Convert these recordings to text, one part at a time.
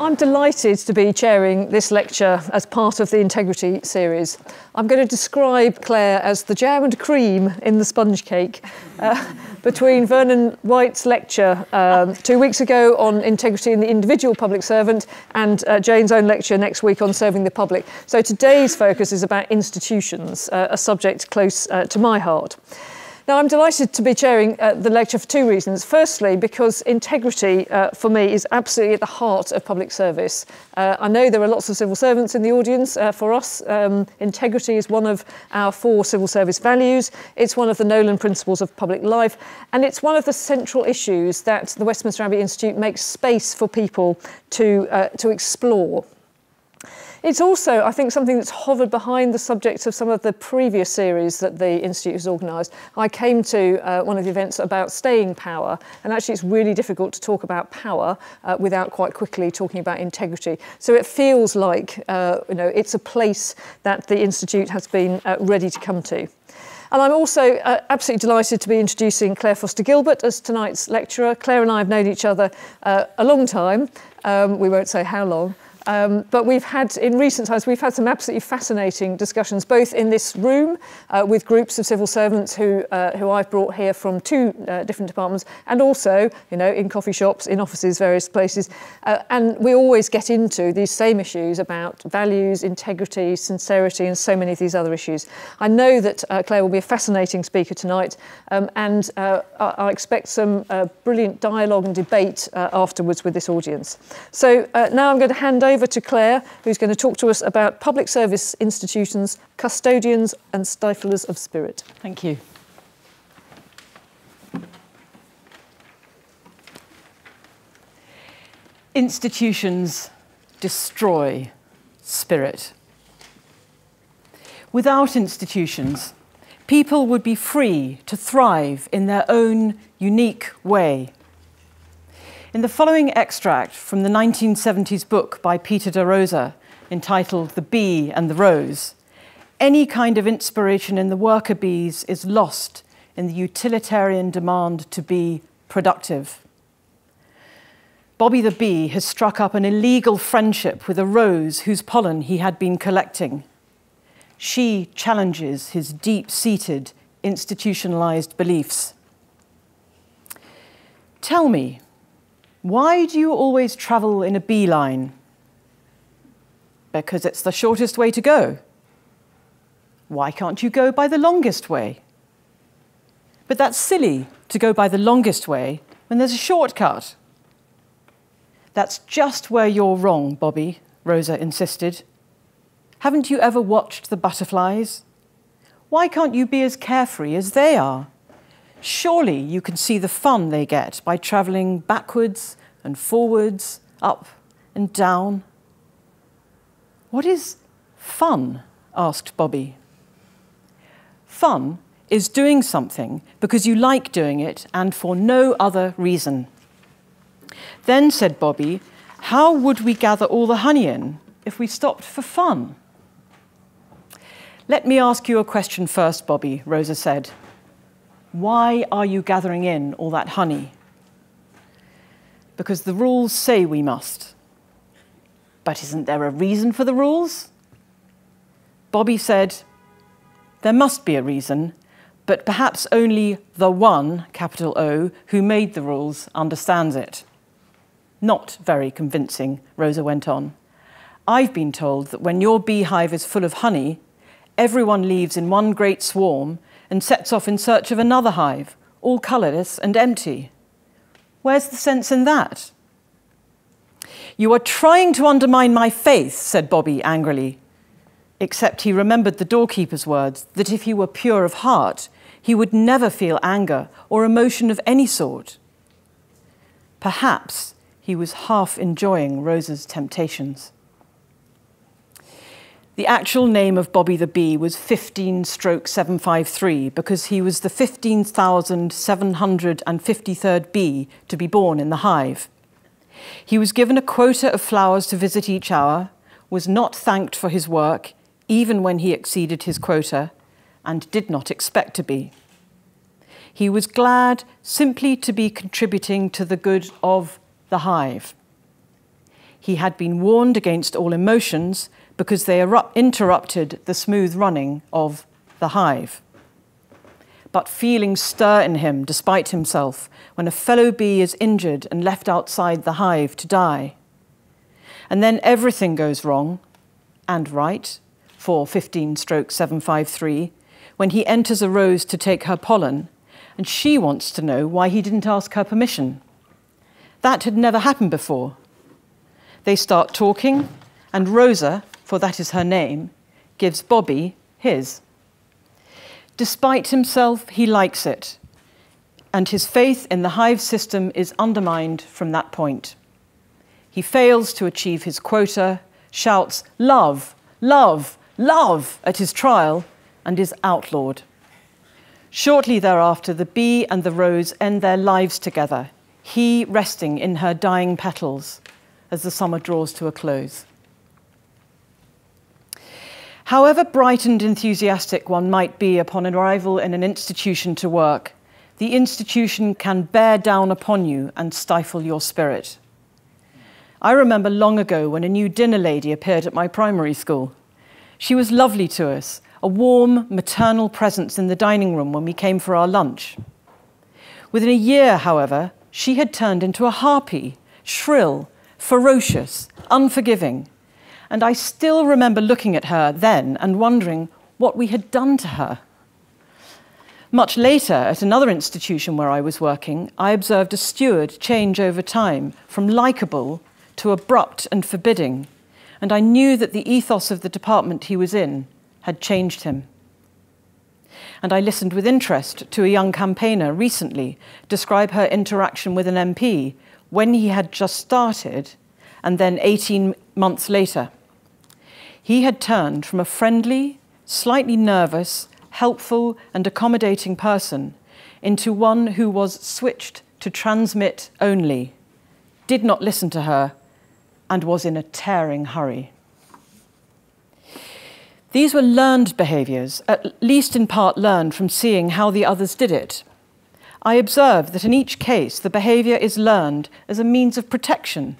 I'm delighted to be chairing this lecture as part of the Integrity series. I'm going to describe Claire as the jam and cream in the sponge cake. Uh, between Vernon White's lecture um, two weeks ago on integrity in the individual public servant and uh, Jane's own lecture next week on serving the public. So today's focus is about institutions, uh, a subject close uh, to my heart. Now, I'm delighted to be chairing uh, the lecture for two reasons. Firstly, because integrity uh, for me is absolutely at the heart of public service. Uh, I know there are lots of civil servants in the audience. Uh, for us, um, integrity is one of our four civil service values. It's one of the Nolan principles of public life, and it's one of the central issues that the Westminster Abbey Institute makes space for people to, uh, to explore. It's also, I think, something that's hovered behind the subjects of some of the previous series that the Institute has organised. I came to uh, one of the events about staying power, and actually it's really difficult to talk about power uh, without quite quickly talking about integrity. So it feels like, uh, you know, it's a place that the Institute has been uh, ready to come to. And I'm also uh, absolutely delighted to be introducing Claire Foster Gilbert as tonight's lecturer. Claire and I have known each other uh, a long time. Um, we won't say how long. Um, but we've had, in recent times, we've had some absolutely fascinating discussions, both in this room uh, with groups of civil servants who, uh, who I've brought here from two uh, different departments, and also, you know, in coffee shops, in offices, various places. Uh, and we always get into these same issues about values, integrity, sincerity, and so many of these other issues. I know that uh, Claire will be a fascinating speaker tonight, um, and uh, I, I expect some brilliant dialogue and debate afterwards with this audience. So now I'm going to hand over over to Claire, who's going to talk to us about public service institutions, custodians and stiflers of spirit. Thank you. Institutions destroy spirit. Without institutions, people would be free to thrive in their own unique way. In the following extract from the 1970s book by Peter de Rosa entitled The Bee and the Rose, any kind of inspiration in the worker bees is lost in the utilitarian demand to be productive. Bobby the bee has struck up an illegal friendship with a rose whose pollen he had been collecting. She challenges his deep seated, institutionalized beliefs. Tell me, why do you always travel in a beeline? Because it's the shortest way to go. Why can't you go by the longest way? But that's silly to go by the longest way when there's a shortcut. That's just where you're wrong, Bobby, Rosa insisted. Haven't you ever watched the butterflies? Why can't you be as carefree as they are? Surely you can see the fun they get by travelling backwards and forwards, up and down. What is fun? asked Bobby. Fun is doing something because you like doing it and for no other reason. Then said Bobby, How would we gather all the honey in if we stopped for fun? Let me ask you a question first, Bobby, Rosa said. Why are you gathering in all that honey? Because the rules say we must. But isn't there a reason for the rules? Bobby said, There must be a reason, but perhaps only the one, capital O, who made the rules understands it. Not very convincing, Rosa went on. I've been told that when your beehive is full of honey, everyone leaves in one great swarm and sets off in search of another hive, all colourless and empty. Where's the sense in that? You are trying to undermine my faith, said Bobby angrily. Except he remembered the doorkeeper's words that if he were pure of heart, he would never feel anger or emotion of any sort. Perhaps he was half enjoying Rosa's temptations. The actual name of Bobby the Bee was 15 stroke 753 because he was the 15,753rd bee to be born in the hive. He was given a quota of flowers to visit each hour, was not thanked for his work, even when he exceeded his quota, and did not expect to be. He was glad simply to be contributing to the good of the hive. he had been warned against all emotions because they interrupted the smooth running of the hive. But feelings stir in him despite himself when a fellow bee is injured and left outside the hive to die. And then everything goes wrong and right for 15 stroke 753 when he enters a rose to take her pollen, and she wants to know why he didn't ask her permission. That had never happened before. They start talking, and Rosa, for that is her name, gives Bobby his. Despite himself, he likes it, and his faith in the hive system is undermined from that point. He fails to achieve his quota, shouts, Love, love, love at his trial, and is outlawed. Shortly thereafter, the bee and the rose end their lives together, he resting in her dying petals as the summer draws to a close. However bright and enthusiastic one might be upon arrival in an institution to work, the institution can bear down upon you and stifle your spirit. I remember long ago when a new dinner lady appeared at my primary school. She was lovely to us, a warm, maternal presence in the dining room when we came for our lunch. Within a year, however, she had turned into a harpy, shrill, ferocious, unforgiving, and I still remember looking at her then and wondering what we had done to her. Much later, at another institution where I was working, I observed a steward change over time from likable to abrupt and forbidding, and I knew that the ethos of the department he was in had changed him. And I listened with interest to a young campaigner recently describe her interaction with an MP when he had just started and then 18 months later. He had turned from a friendly, slightly nervous, helpful, and accommodating person into one who was switched to transmit only, did not listen to her, and was in a tearing hurry. These were learned behaviours, at least in part learned from seeing how the others did it. I observe that in each case the behaviour is learned as a means of protection.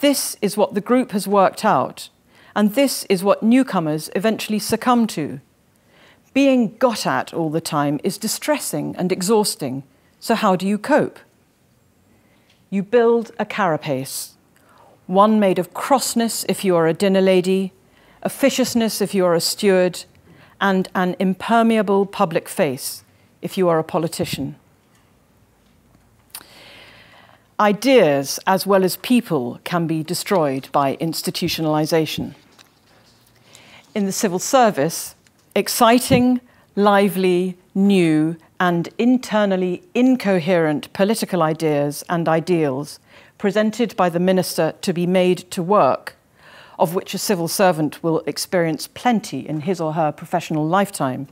This is what the group has worked out and this is what newcomers eventually succumb to. Being got at all the time is distressing and exhausting. So, how do you cope? You build a carapace, one made of crossness if you are a dinner lady, officiousness if you are a steward, and an impermeable public face if you are a politician. Ideas, as well as people, can be destroyed by institutionalization in the civil service exciting, lively, new, and internally incoherent political ideas and ideals presented by the minister to be made to work, of which a civil servant will experience plenty in his or her professional lifetime,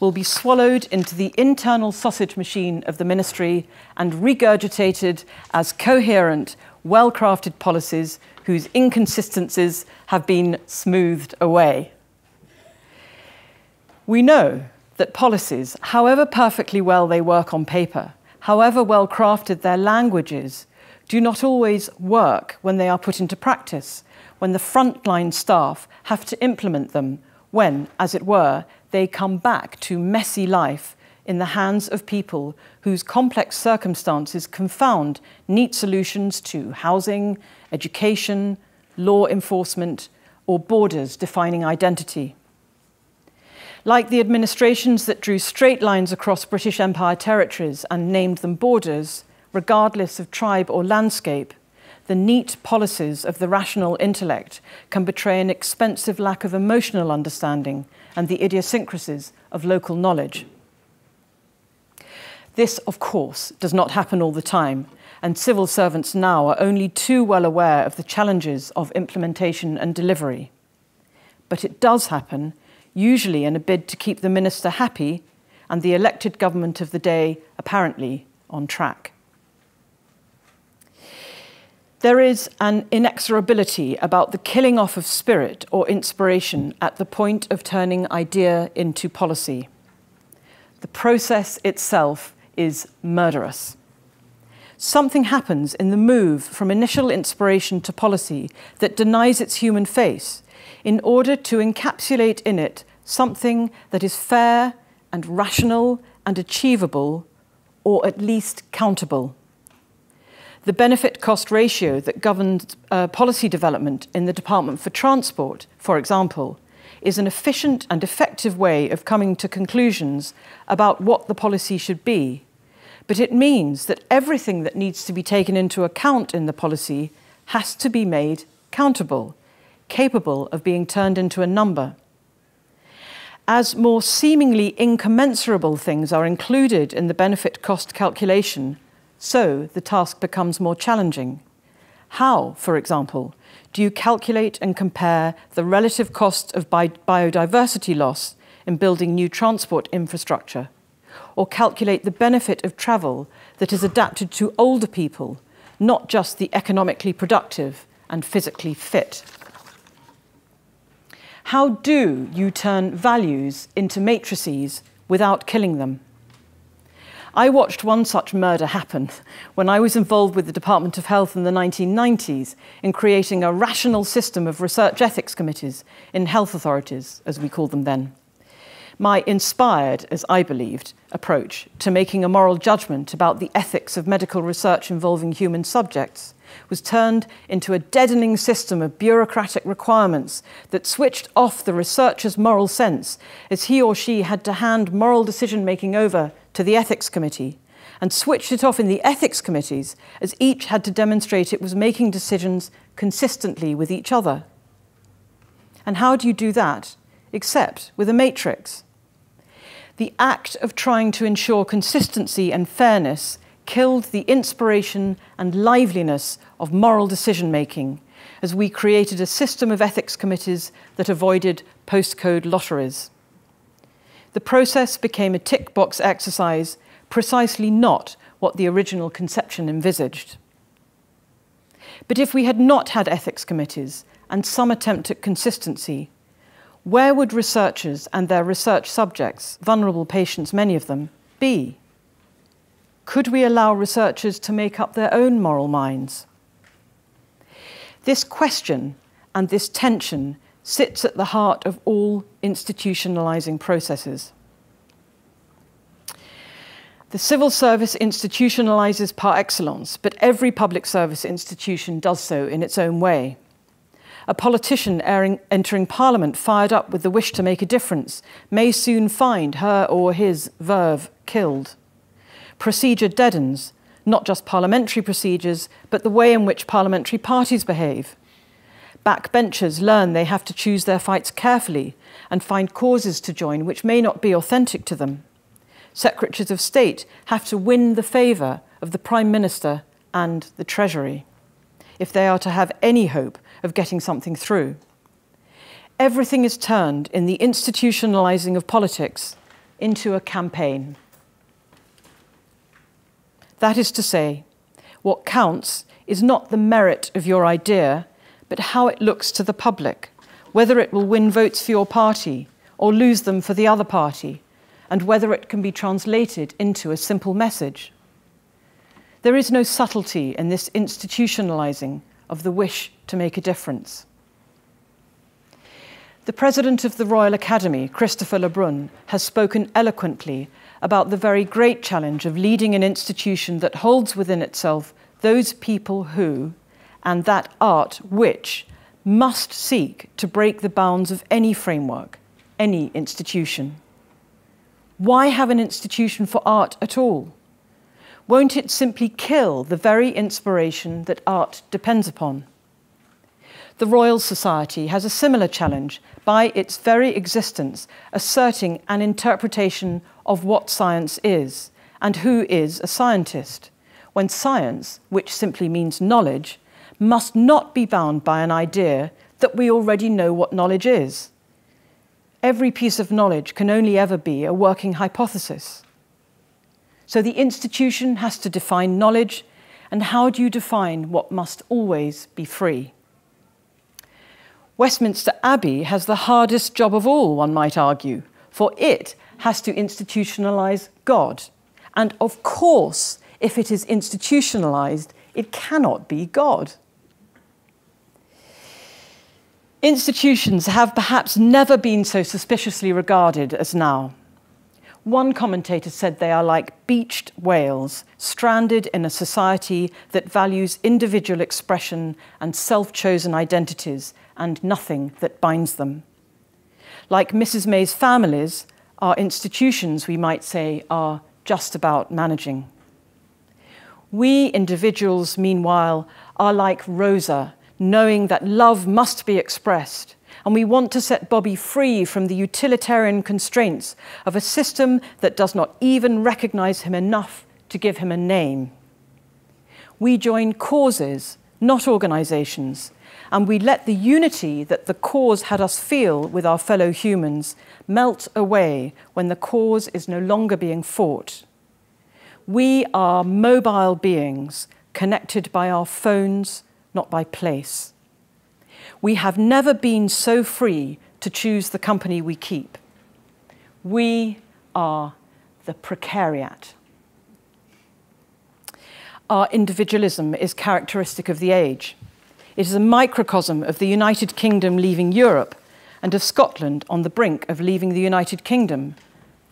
will be swallowed into the internal sausage machine of the ministry and regurgitated as coherent, well crafted policies whose inconsistencies have been smoothed away. We know that policies, however perfectly well they work on paper, however well crafted their languages, do not always work when they are put into practice, when the frontline staff have to implement them, when, as it were, they come back to messy life in the hands of people whose complex circumstances confound neat solutions to housing, education, law enforcement, or borders defining identity. Like the administrations that drew straight lines across British Empire territories and named them borders, regardless of tribe or landscape, the neat policies of the rational intellect can betray an expensive lack of emotional understanding and the idiosyncrasies of local knowledge. This, of course, does not happen all the time, and civil servants now are only too well aware of the challenges of implementation and delivery. But it does happen usually in a bid to keep the minister happy and the elected government of the day apparently on track. There is an inexorability about the killing off of spirit or inspiration at the point of turning idea into policy. The process itself is murderous. something happens in the move from initial inspiration to policy that denies its human face in order to encapsulate in it something that is fair and rational and achievable, or at least countable. The benefit cost ratio that governs uh, policy development in the Department for Transport, for example, is an efficient and effective way of coming to conclusions about what the policy should be. But it means that everything that needs to be taken into account in the policy has to be made countable, capable of being turned into a number. As more seemingly incommensurable things are included in the benefit cost calculation, so the task becomes more challenging. How, for example, do you calculate and compare the relative cost of bi biodiversity loss in building new transport infrastructure? Or calculate the benefit of travel that is adapted to older people, not just the economically productive and physically fit? How do you turn values into matrices without killing them? I watched one such murder happen when I was involved with the Department of Health in the 1990s in creating a rational system of research ethics committees in health authorities, as we called them then. My inspired, as I believed, approach to making a moral judgment about the ethics of medical research involving human subjects was turned into a deadening system of bureaucratic requirements that switched off the researcher's moral sense as he or she had to hand moral decision making over to the ethics committee and switched it off in the ethics committees as each had to demonstrate it was making decisions consistently with each other. And how do you do that except with a matrix? The act of trying to ensure consistency and fairness killed the inspiration and liveliness of moral decision making as we created a system of ethics committees that avoided postcode lotteries. The process became a tick box exercise, precisely not what the original conception envisaged. But if we had not had ethics committees and some attempt at consistency, where would researchers and their research subjects, vulnerable patients, many of them, be? Could we allow researchers to make up their own moral minds? This question and this tension sits at the heart of all institutionalizing processes. The civil service institutionalizes par excellence, but every public service institution does so in its own way. A politician entering Parliament fired up with the wish to make a difference may soon find her or his verve killed procedure deadens, not just parliamentary procedures, but the way in which parliamentary parties behave. Backbenchers learn they have to choose their fights carefully and find causes to join which may not be authentic to them. Secretaries of State have to win the favour of the Prime Minister and the Treasury if they are to have any hope of getting something through. Everything is turned in the institutionalising of politics into a campaign. That is to say, what counts is not the merit of your idea, but how it looks to the public, whether it will win votes for your party or lose them for the other party, and whether it can be translated into a simple message. There is no subtlety in this institutionalizing of the wish to make a difference. The president of the Royal Academy, Christopher Le Brun, has spoken eloquently about the very great challenge of leading an institution that holds within itself those people who, and that art which, must seek to break the bounds of any framework, any institution. Why have an institution for art at all? Won't it simply kill the very inspiration that art depends upon? The Royal Society has a similar challenge by its very existence, asserting an interpretation of what science is and who is a scientist, when science, which simply means knowledge, must not be bound by an idea that we already know what knowledge is. Every piece of knowledge can only ever be a working hypothesis. So the institution has to define knowledge, and how do you define what must always be free? Westminster Abbey has the hardest job of all, one might argue, for it has to institutionalize God. And of course, If it is institutionalized, it cannot be God. Institutions have perhaps never been so suspiciously regarded as now. One commentator said they are like beached whales, stranded in a society that values individual expression and self chosen identities and nothing that binds them. Like Mrs. May's families, our institutions, we might say, are just about managing. We individuals, meanwhile, are like Rosa, knowing that love must be expressed and we want to set Bobby free from the utilitarian constraints of a system that does not even recognize him enough to give him a name. We join causes, not organizations, and we let the unity that the cause had us feel with our fellow humans melt away when the cause is no longer being fought. We are mobile beings connected by our phones, not by place. We have never been so free to choose the company we keep. We are the precariat. Our individualism is characteristic of the age. It is a microcosm of the United Kingdom leaving Europe and of Scotland on the brink of leaving the United Kingdom,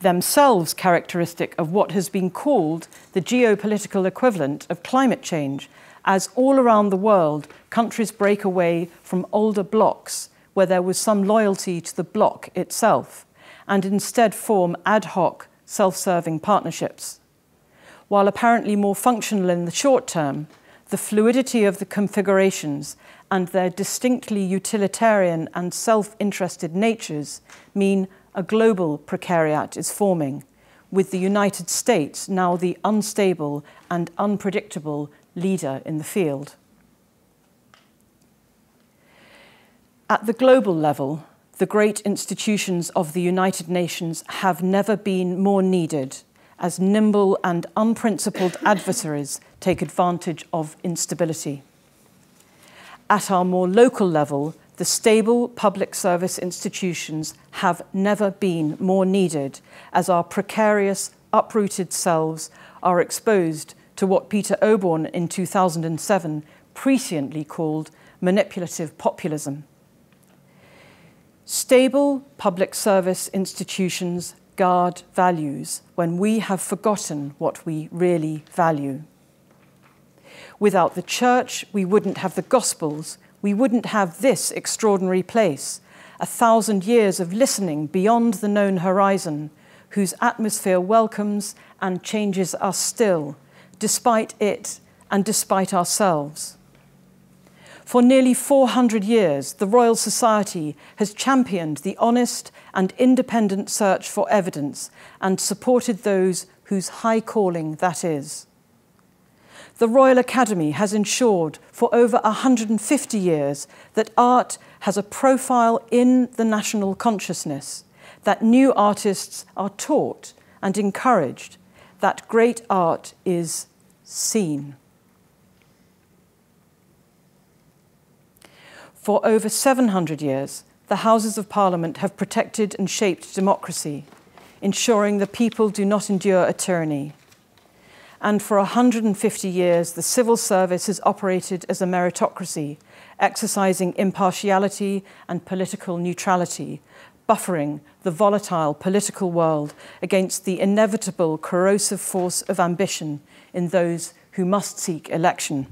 themselves characteristic of what has been called the geopolitical equivalent of climate change as all around the world, countries break away from older blocks where there was some loyalty to the bloc itself and instead form ad hoc, self serving partnerships. While apparently more functional in the short term, the fluidity of the configurations and their distinctly utilitarian and self interested natures mean a global precariat is forming, with the United States now the unstable and unpredictable leader in the field. At the global level, the great institutions of the United Nations have never been more needed as nimble and unprincipled adversaries take advantage of instability. At our more local level, the stable public service institutions have never been more needed as our precarious, uprooted selves are exposed to what Peter Oborne in 2007 presciently called manipulative populism. Stable public service institutions guard values when we have forgotten what we really value. Without the church, we wouldn't have the Gospels, we wouldn't have this extraordinary place, a thousand years of listening beyond the known horizon, whose atmosphere welcomes and changes us still despite it and despite ourselves. For nearly 400 years, the Royal Society has championed the honest and independent search for evidence and supported those whose high calling that is. The Royal Academy has ensured for over 150 years that art has a profile in the national consciousness, that new artists are taught and encouraged, that great art is seen. For over 700 years, the Houses of Parliament have protected and shaped democracy, ensuring the people do not endure a tyranny. And for 150 years, the civil service has operated as a meritocracy, exercising impartiality and political neutrality, buffering the volatile political world against the inevitable corrosive force of ambition in those who must seek election.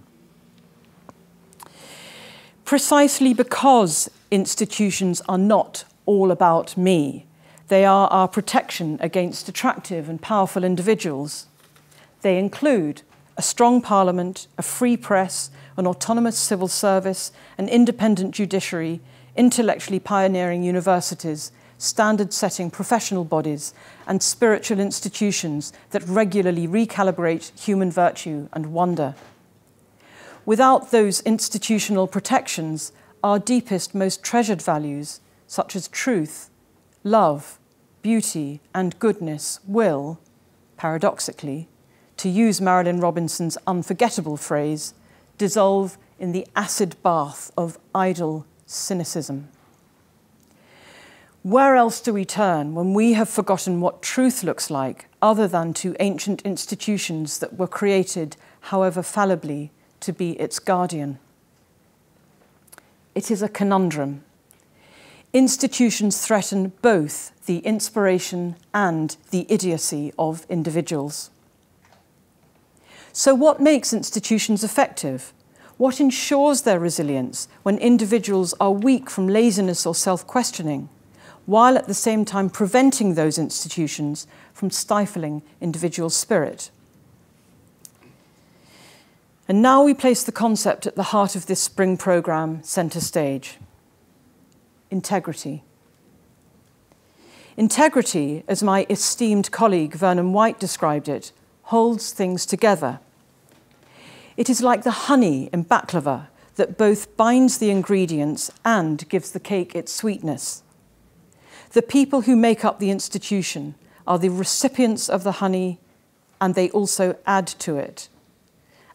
Precisely because institutions are not all about me, they are our protection against attractive and powerful individuals. They include a strong parliament, a free press, an autonomous civil service, an independent judiciary, intellectually pioneering universities, standard setting professional bodies, and spiritual institutions that regularly recalibrate human virtue and wonder. Without those institutional protections, our deepest, most treasured values, such as truth, love, beauty, and goodness, will, paradoxically, to use Marilynne Robinson's unforgettable phrase, dissolve in the acid bath of idle cynicism. Where else do we turn when we have forgotten what truth looks like other than to ancient institutions that were created, however fallibly, to be its guardian? It is a conundrum. Institutions threaten both the inspiration and the idiocy of individuals. So, what makes institutions effective? What ensures their resilience when individuals are weak from laziness or self questioning, while at the same time preventing those institutions from stifling individual spirit? And now we place the concept at the heart of this spring programme centre stage integrity. Integrity, as my esteemed colleague Vernon White described it, holds things together. It is like the honey in baklava that both binds the ingredients and gives the cake its sweetness. The people who make up the institution are the recipients of the honey and they also add to it.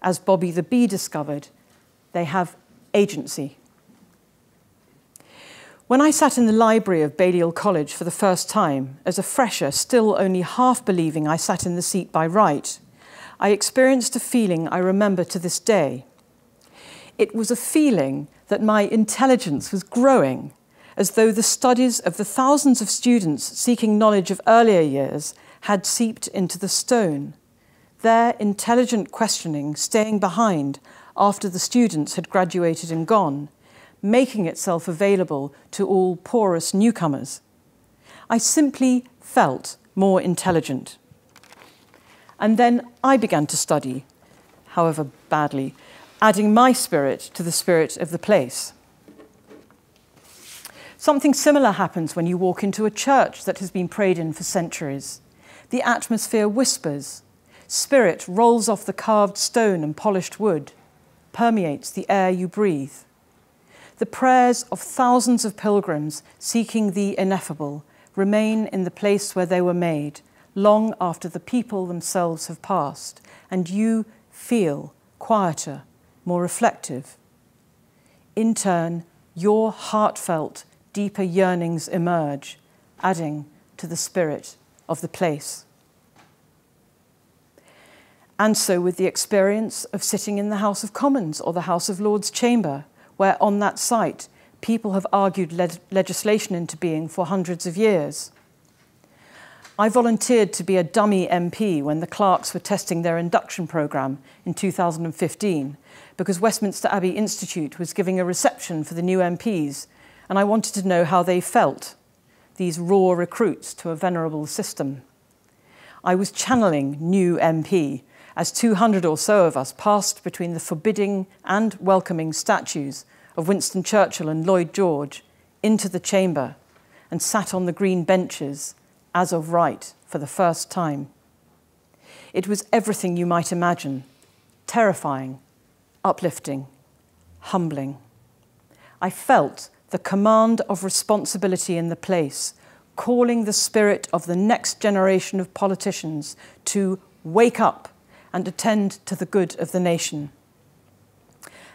As Bobby the bee discovered, they have agency. When I sat in the library of Balliol College for the first time, as a fresher, still only half believing I sat in the seat by right, I experienced a feeling I remember to this day. It was a feeling that my intelligence was growing, as though the studies of the thousands of students seeking knowledge of earlier years had seeped into the stone, their intelligent questioning staying behind after the students had graduated and gone, making itself available to all porous newcomers. I simply felt more intelligent. And then I began to study, however badly, adding my spirit to the spirit of the place. Something similar happens when you walk into a church that has been prayed in for centuries. The atmosphere whispers, spirit rolls off the carved stone and polished wood, permeates the air you breathe. The prayers of thousands of pilgrims seeking the ineffable remain in the place where they were made long after the people themselves have passed, and you feel quieter, more reflective. In turn, your heartfelt, deeper yearnings emerge, adding to the spirit of the place. And so with the experience of sitting in the House of Commons or the House of Lords chamber, where on that site people have argued le legislation into being for hundreds of years. I volunteered to be a dummy MP when the clerks were testing their induction programme in 2015 because Westminster Abbey Institute was giving a reception for the new MPs and I wanted to know how they felt, these raw recruits to a venerable system. I was channeling new MP as 200 or so of us passed between the forbidding and welcoming statues of Winston Churchill and Lloyd George into the chamber and sat on the green benches as of right for the first time. It was everything you might imagine terrifying, uplifting, humbling. I felt the command of responsibility in the place, calling the spirit of the next generation of politicians to wake up and attend to the good of the nation.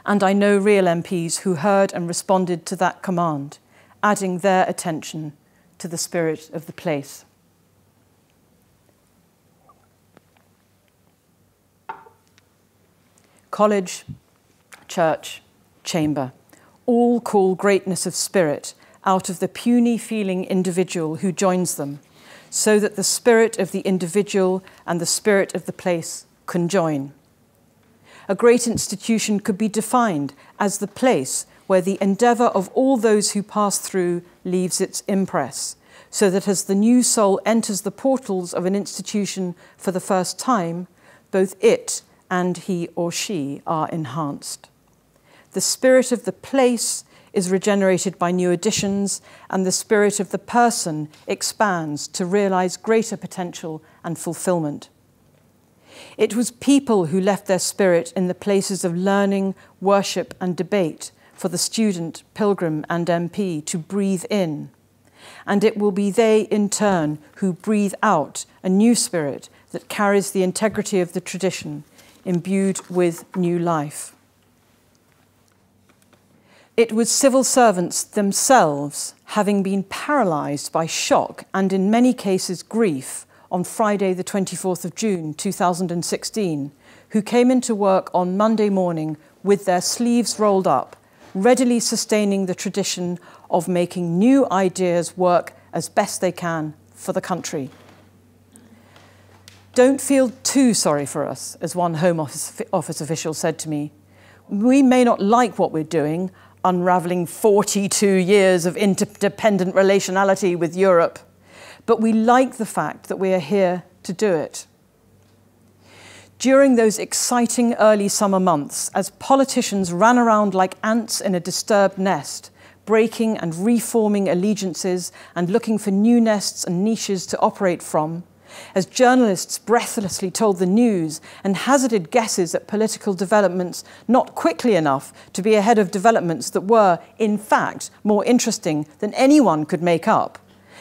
And I know real MPs who heard and responded to that command, adding their attention to the spirit of the place. College, church, chamber, all call greatness of spirit out of the puny feeling individual who joins them, so that the spirit of the individual and the spirit of the place conjoin. A great institution could be defined as the place where the endeavour of all those who pass through leaves its impress, so that as the new soul enters the portals of an institution for the first time, both it and he or she are enhanced. The spirit of the place is regenerated by new additions, and the spirit of the person expands to realize greater potential and fulfillment. It was people who left their spirit in the places of learning, worship, and debate for the student, pilgrim, and MP to breathe in. And it will be they, in turn, who breathe out a new spirit that carries the integrity of the tradition, imbued with new life. It was civil servants themselves, having been paralysed by shock and in many cases grief on Friday, the 24th of June 2016, who came into work on Monday morning with their sleeves rolled up, readily sustaining the tradition of making new ideas work as best they can for the country. Don't feel too sorry for us, as one Home Office, office official said to me. We may not like what we're doing, unravelling 42 years of interdependent relationality with Europe, but we like the fact that we are here to do it. During those exciting early summer months, as politicians ran around like ants in a disturbed nest, breaking and reforming allegiances and looking for new nests and niches to operate from, as journalists breathlessly told the news and hazarded guesses at political developments not quickly enough to be ahead of developments that were, in fact, more interesting than anyone could make up,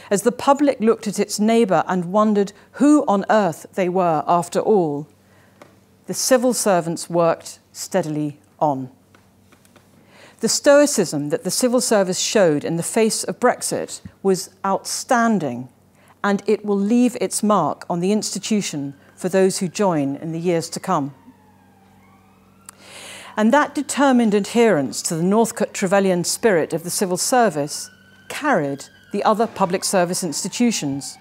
as the public looked at its neighbour and wondered who on earth they were after all, the civil servants worked steadily on. The stoicism that the civil service showed in the face of Brexit was outstanding and it will leave its mark on the institution for those who join in the years to come. And that determined adherence to the Northcote Trevelyan spirit of the civil service carried the other public service institutions.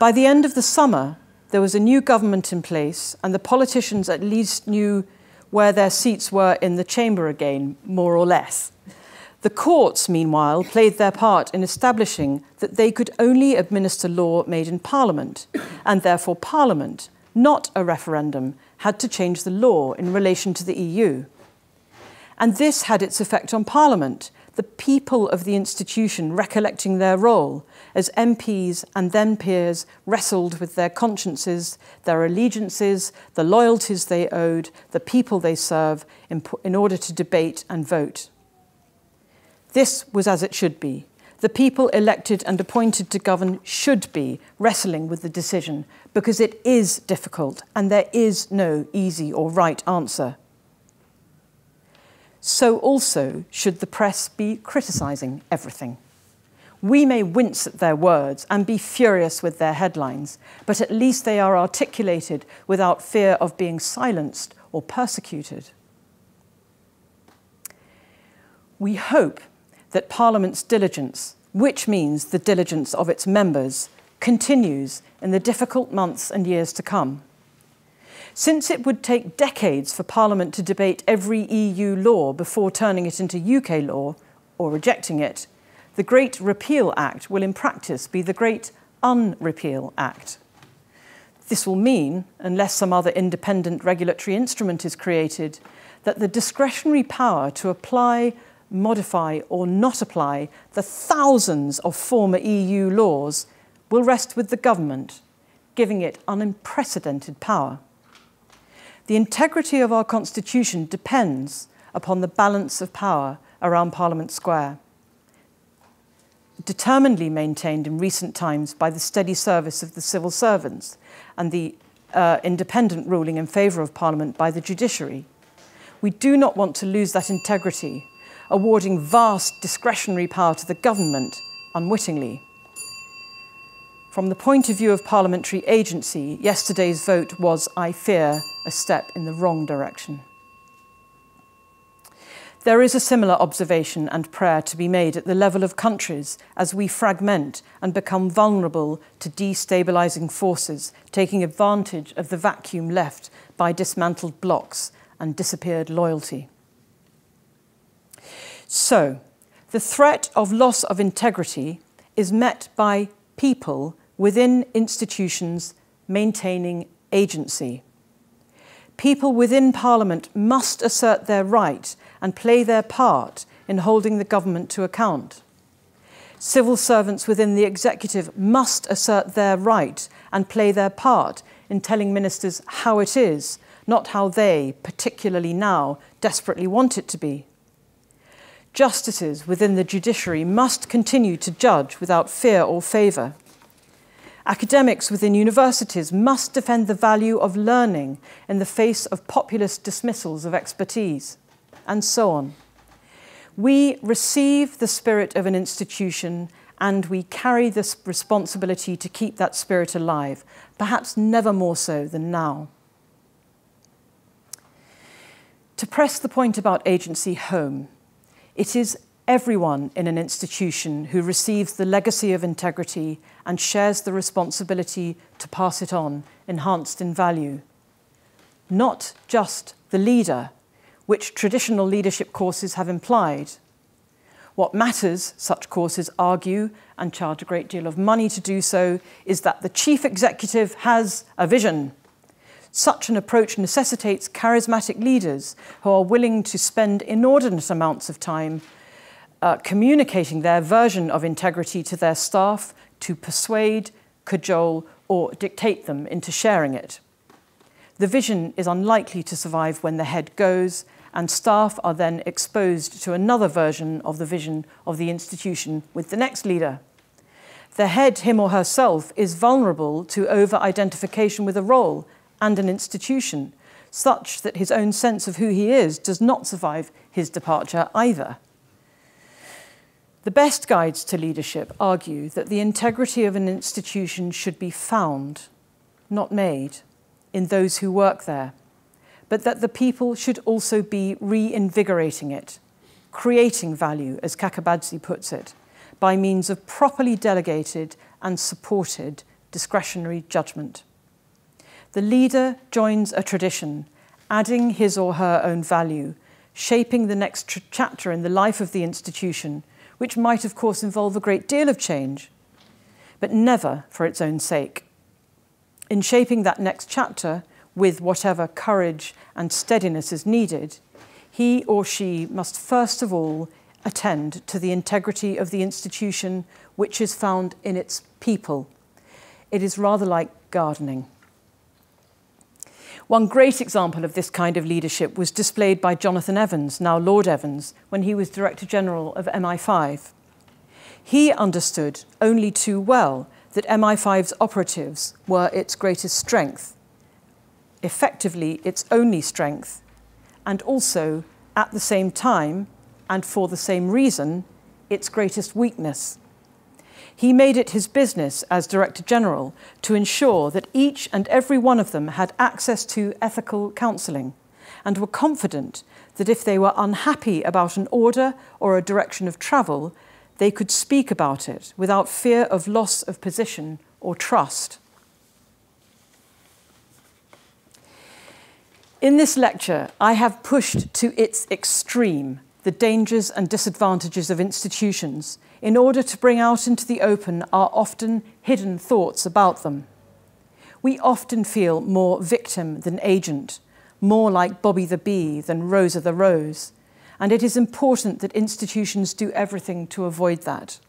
By the end of the summer, there was a new government in place, and the politicians at least knew where their seats were in the chamber again, more or less. The courts, meanwhile, played their part in establishing that they could only administer law made in Parliament, and therefore Parliament, not a referendum, had to change the law in relation to the EU. And this had its effect on Parliament, the people of the institution recollecting their role as MPs and then peers wrestled with their consciences, their allegiances, the loyalties they owed, the people they serve, in, in order to debate and vote. This was as it should be. The people elected and appointed to govern should be wrestling with the decision because it is difficult and there is no easy or right answer. So also should the press be criticising everything. We may wince at their words and be furious with their headlines, but at least they are articulated without fear of being silenced or persecuted. We hope that Parliament's diligence, which means the diligence of its members, continues in the difficult months and years to come. Since it would take decades for Parliament to debate every EU law before turning it into UK law or rejecting it, the Great Repeal Act will in practice be the Great Unrepeal Act. This will mean, unless some other independent regulatory instrument is created, that the discretionary power to apply modify or not apply the thousands of former EU laws will rest with the government, giving it unprecedented power. The integrity of our constitution depends upon the balance of power around Parliament Square. Determinedly maintained in recent times by the steady service of the civil servants and the uh, independent ruling in favour of Parliament by the judiciary. We do not want to lose that integrity awarding vast discretionary power to the government unwittingly. From the point of view of parliamentary agency, yesterday's vote was, I fear, a step in the wrong direction. There is a similar observation and prayer to be made at the level of countries as we fragment and become vulnerable to destabilising forces, taking advantage of the vacuum left by dismantled blocs and disappeared loyalty. So, the threat of loss of integrity is met by people within institutions maintaining agency. People within Parliament must assert their right and play their part in holding the government to account. Civil servants within the executive must assert their right and play their part in telling ministers how it is, not how they, particularly now, desperately want it to be justices within the judiciary must continue to judge without fear or favour. Academics within universities must defend the value of learning in the face of populist dismissals of expertise, and so on. We receive the spirit of an institution and we carry this responsibility to keep that spirit alive, perhaps never more so than now. To press the point about agency home, it is everyone in an institution who receives the legacy of integrity and shares the responsibility to pass it on, enhanced in value. Not just the leader, which traditional leadership courses have implied. What matters, such courses argue, and charge a great deal of money to do so, is that the chief executive has a vision. Such an approach necessitates charismatic leaders who are willing to spend inordinate amounts of time uh, communicating their version of integrity to their staff to persuade, cajole, or dictate them into sharing it. The vision is unlikely to survive when the head goes, and staff are then exposed to another version of the vision of the institution with the next leader. The head, him or herself, is vulnerable to over identification with a role and an institution, such that his own sense of who he is does not survive his departure either. The best guides to leadership argue that the integrity of an institution should be found, not made, in those who work there, but that the people should also be reinvigorating it, creating value, as Kakabadse puts it, by means of properly delegated and supported discretionary judgment. The leader joins a tradition, adding his or her own value, shaping the next chapter in the life of the institution which might, of course, involve a great deal of change, but never for its own sake. In shaping that next chapter with whatever courage and steadiness is needed, he or she must first of all attend to the integrity of the institution which is found in its people. It is rather like gardening. One great example of this kind of leadership was displayed by Jonathan Evans, now Lord Evans, when he was Director General of MI5. He understood only too well that MI5's operatives were its greatest strength, effectively its only strength, and also, at the same time, and for the same reason, its greatest weakness. He made it his business as Director General to ensure that each and every one of them had access to ethical counselling and were confident that if they were unhappy about an order or a direction of travel, they could speak about it without fear of loss of position or trust. In this lecture, I have pushed to its extreme the dangers and disadvantages of institutions in order to bring out into the open our often hidden thoughts about them. We often feel more victim than agent, more like Bobby the Bee than Rosa the Rose, and it is important that institutions do everything to avoid that.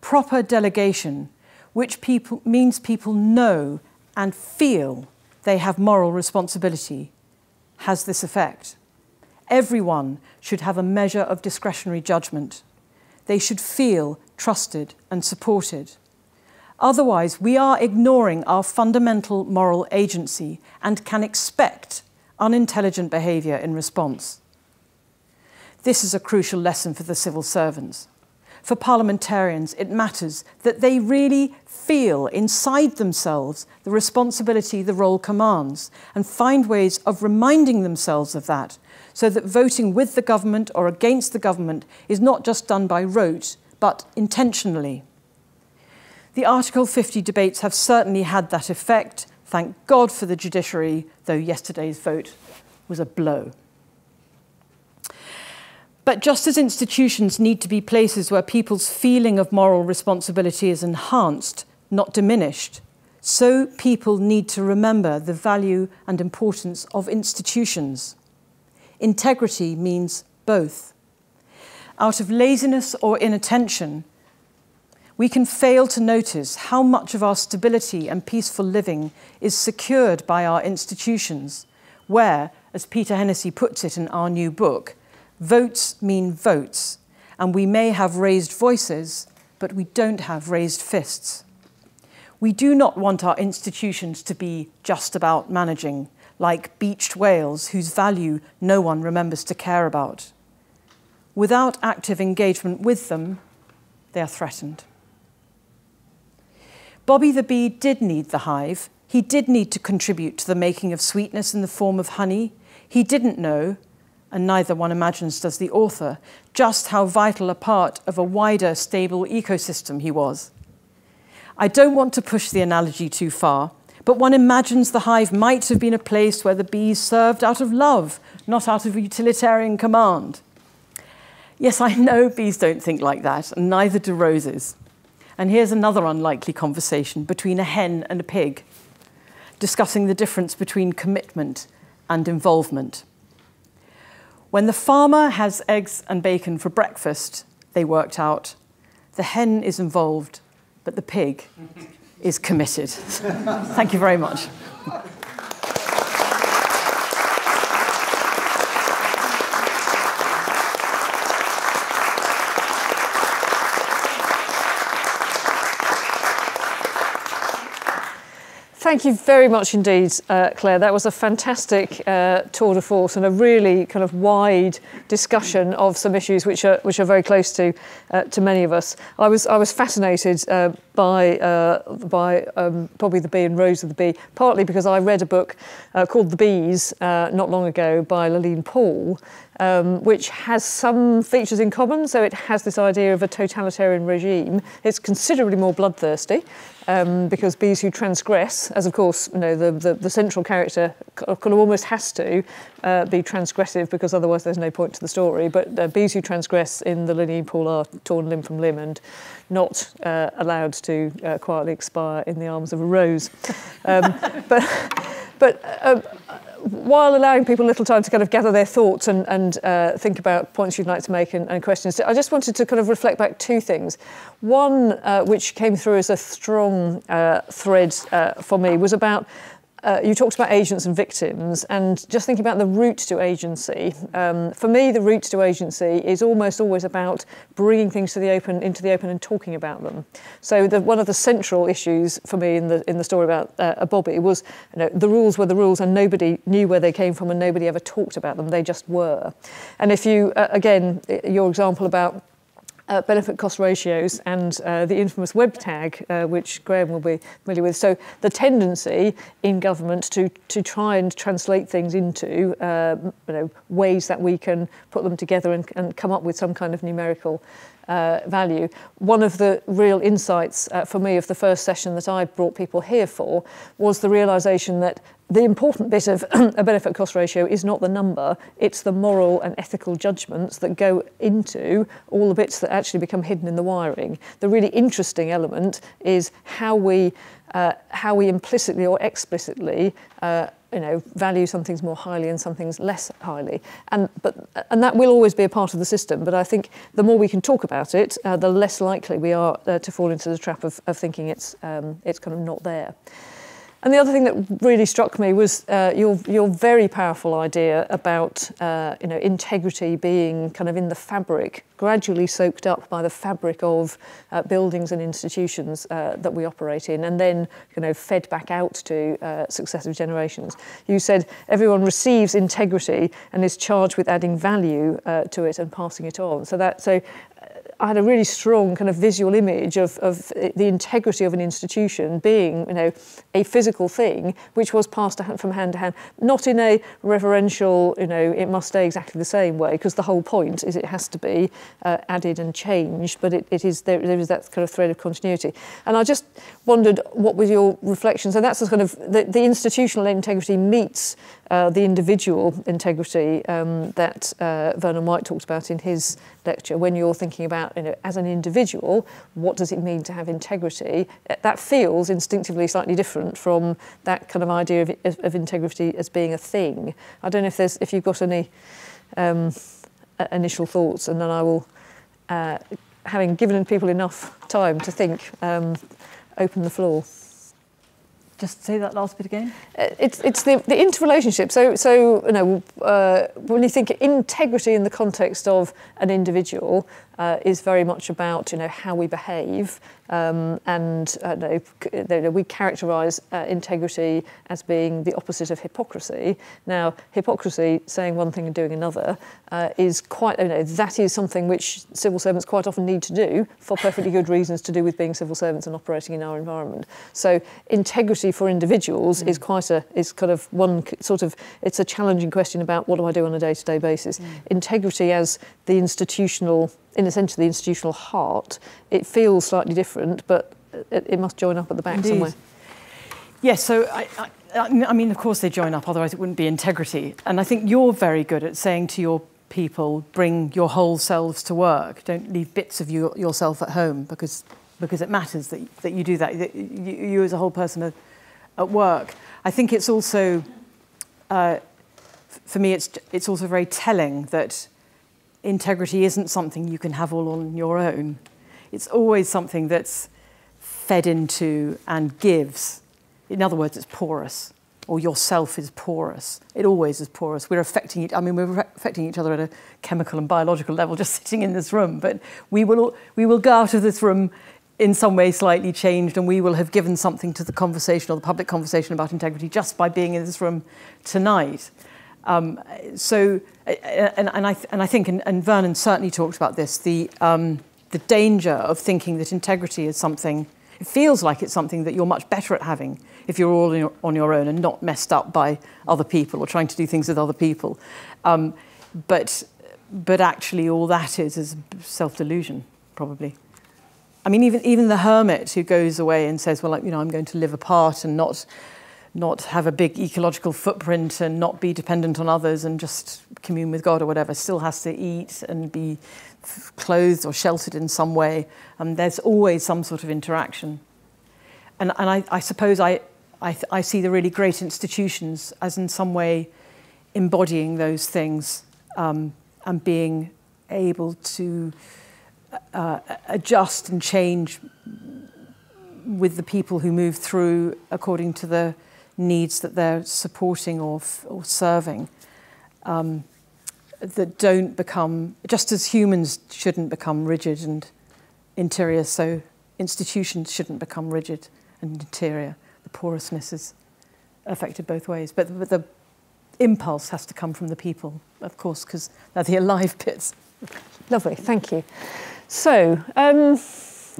Proper delegation, which people, means people know and feel they have moral responsibility, has this effect everyone should have a measure of discretionary judgment. They should feel trusted and supported. Otherwise, we are ignoring our fundamental moral agency and can expect unintelligent behaviour in response. This is a crucial lesson for the civil servants. For parliamentarians, it matters that they really feel inside themselves the responsibility the role commands and find ways of reminding themselves of that so that voting with the government or against the government is not just done by rote, but intentionally. The Article 50 debates have certainly had that effect. Thank God for the judiciary, though yesterday's vote was a blow. But just as institutions need to be places where people's feeling of moral responsibility is enhanced, not diminished, so people need to remember the value and importance of institutions. Integrity means both. Out of laziness or inattention, we can fail to notice how much of our stability and peaceful living is secured by our institutions, where, as Peter Hennessy puts it in our new book, votes mean votes, and we may have raised voices, but we don't have raised fists. We do not want our institutions to be just about managing, like beached whales whose value no one remembers to care about. without active engagement with them, they are threatened. Bobby the bee did need the hive. He did need to contribute to the making of sweetness in the form of honey. He didn't know, and neither one imagines does the author, just how vital a part of a wider, stable ecosystem he was. I don't want to push the analogy too far, but one imagines the hive might have been a place where the bees served out of love, not out of utilitarian command. Yes, I know bees don't think like that, and neither do roses. And here's another unlikely conversation between a hen and a pig, discussing the difference between commitment and involvement. When the farmer has eggs and bacon for breakfast, they worked out, the hen is involved, but the pig is committed. Thank you very much. Thank you very much indeed, uh, Claire. That was a fantastic uh, tour de force and a really kind of wide discussion of some issues which are which are very close to uh, to many of us. I was I was fascinated uh, by uh, by um, Bobby the Bee and Rose of the Bee, partly because I read a book uh, called The Bees not long ago by Laline Paull, um, which has some features in common. So it has this idea of a totalitarian regime. It's considerably more bloodthirsty um, because bees who transgress, as of course, you know, the, the, the central character almost has to uh, be transgressive because otherwise there's no point to the story. But uh, bees who transgress in the Laline Paull are torn limb from limb and not uh, allowed to uh, quietly expire in the arms of a rose. Um, but but uh, while allowing people a little time to kind of gather their thoughts and, and uh, think about points you'd like to make and, and, questions, I just wanted to kind of reflect back two things. One, uh, which came through as a strong uh, thread uh, for me, was about uh, you talked about agents and victims, and just thinking about the route to agency. Um, for me, the route to agency is almost always about bringing things to the open, into the open, and talking about them. So the, one of the central issues for me in the in the story about uh, Bobby was, you know, the rules were the rules, and nobody knew where they came from, and nobody ever talked about them. They just were. And if you, uh, again, your example about uh, benefit cost ratios and uh, the infamous WebTAG, uh, which Graham will be familiar with. So the tendency in government to, to try and translate things into uh, you know, ways that we can put them together and, and come up with some kind of numerical uh, value. One of the real insights uh, for me of the first session that I brought people here for was the realization that the important bit of a benefit cost ratio is not the number, it's the moral and ethical judgments that go into all the bits that actually become hidden in the wiring. The really interesting element is how we, uh, how we implicitly or explicitly uh, you know, value some things more highly and some things less highly. And, but, and that will always be a part of the system, but I think the more we can talk about it, uh, the less likely we are uh, to fall into the trap of, of thinking it's, um, it's kind of not there. And the other thing that really struck me was uh, your, your very powerful idea about uh, you know, integrity being kind of in the fabric, gradually soaked up by the fabric of uh, buildings and institutions uh, that we operate in, and then you know, fed back out to uh, successive generations. You said everyone receives integrity and is charged with adding value uh, to it and passing it on. So that so I had a really strong kind of visual image of, of the integrity of an institution being, you know, a physical thing which was passed from hand to hand, not in a reverential, you know, it must stay exactly the same way, because the whole point is it has to be uh, added and changed, but it, it is there, there is that kind of thread of continuity. And I just wondered what were your reflections, and that's the kind of the, the institutional integrity meets uh, the individual integrity um, that uh, Vernon White talked about in his lecture. When you're thinking about, you know, as an individual, what does it mean to have integrity? That feels instinctively slightly different from that kind of idea of, of, of integrity as being a thing. I don't know if there's if you've got any um, initial thoughts, and then I will, uh, having given people enough time to think, um, open the floor. Just say that last bit again? Uh, it's, it's the, the interrelationship. So, so you know, uh, when you think integrity in the context of an individual uh, is very much about you know how we behave, um, and uh, no, we characterise uh, integrity as being the opposite of hypocrisy. Now, hypocrisy, saying one thing and doing another, uh, is quite you know that is something which civil servants quite often need to do for perfectly good reasons to do with being civil servants and operating in our environment. So, integrity for individuals mm. is quite a is kind of one sort of it's a challenging question about what do I do on a day-to-day basis. Mm. Integrity as the institutional in a sense, the institutional heart, it feels slightly different, but it, it must join up at the back Indeed. somewhere. Yes, so I, I, I mean, of course they join up, otherwise it wouldn't be integrity. And I think you're very good at saying to your people, bring your whole selves to work. Don't leave bits of you, yourself at home because, because it matters that, that you do that, that you, you as a whole person are at work. I think it's also, uh, for me, it's, it's also very telling that integrity isn't something you can have all on your own. It's always something that's fed into and gives. In other words, it's porous, or yourself is porous. It always is porous. We're affecting it. I mean, we're affecting each other at a chemical and biological level just sitting in this room. But we will, we will go out of this room in some way slightly changed, and we will have given something to the conversation or the public conversation about integrity just by being in this room tonight. Um, so, and, and, I, and I think, and, and Vernon certainly talked about this, the, um, the danger of thinking that integrity is something, it feels like it's something that you're much better at having if you're all your, on your own and not messed up by other people or trying to do things with other people. Um, but, but actually, all that is is self delusion, probably. I mean, even, even the hermit who goes away and says, Well, like, you know, I'm going to live apart and not not have a big ecological footprint and not be dependent on others and just commune with God or whatever, still has to eat and be clothed or sheltered in some way. And there's always some sort of interaction. And, and I, I suppose I, I, I see the really great institutions as in some way embodying those things um, and being able to uh, adjust and change with the people who move through according to the needs that they're supporting or, or serving um, that don't become, just as humans shouldn't become rigid and interior, so institutions shouldn't become rigid and interior. The porousness is affected both ways. But, but the impulse has to come from the people, of course, because they're the alive bits. Lovely, thank you. So, um,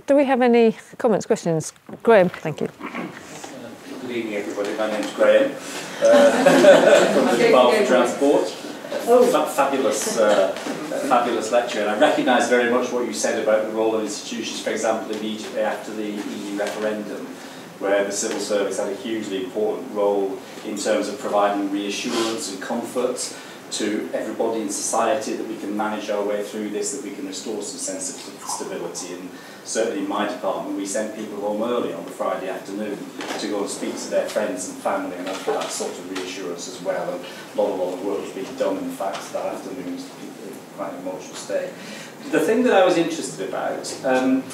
do we have any comments, questions? Graham, thank you. Good evening, everybody. My name's Graham uh, from the Department of Transport. Oh. fabulous, uh, fabulous lecture, and I recognise very much what you said about the role of institutions. For example, immediately after the EU referendum, where the civil service had a hugely important role in terms of providing reassurance and comfort to everybody in society that we can manage our way through this, that we can restore some sense of stability and certainly in my department, we sent people home early on the Friday afternoon to go and speak to their friends and family and offer that sort of reassurance as well. And a lot, a lot of work being done, in fact, that afternoon was quite an emotional stay. The thing that I was interested about, um,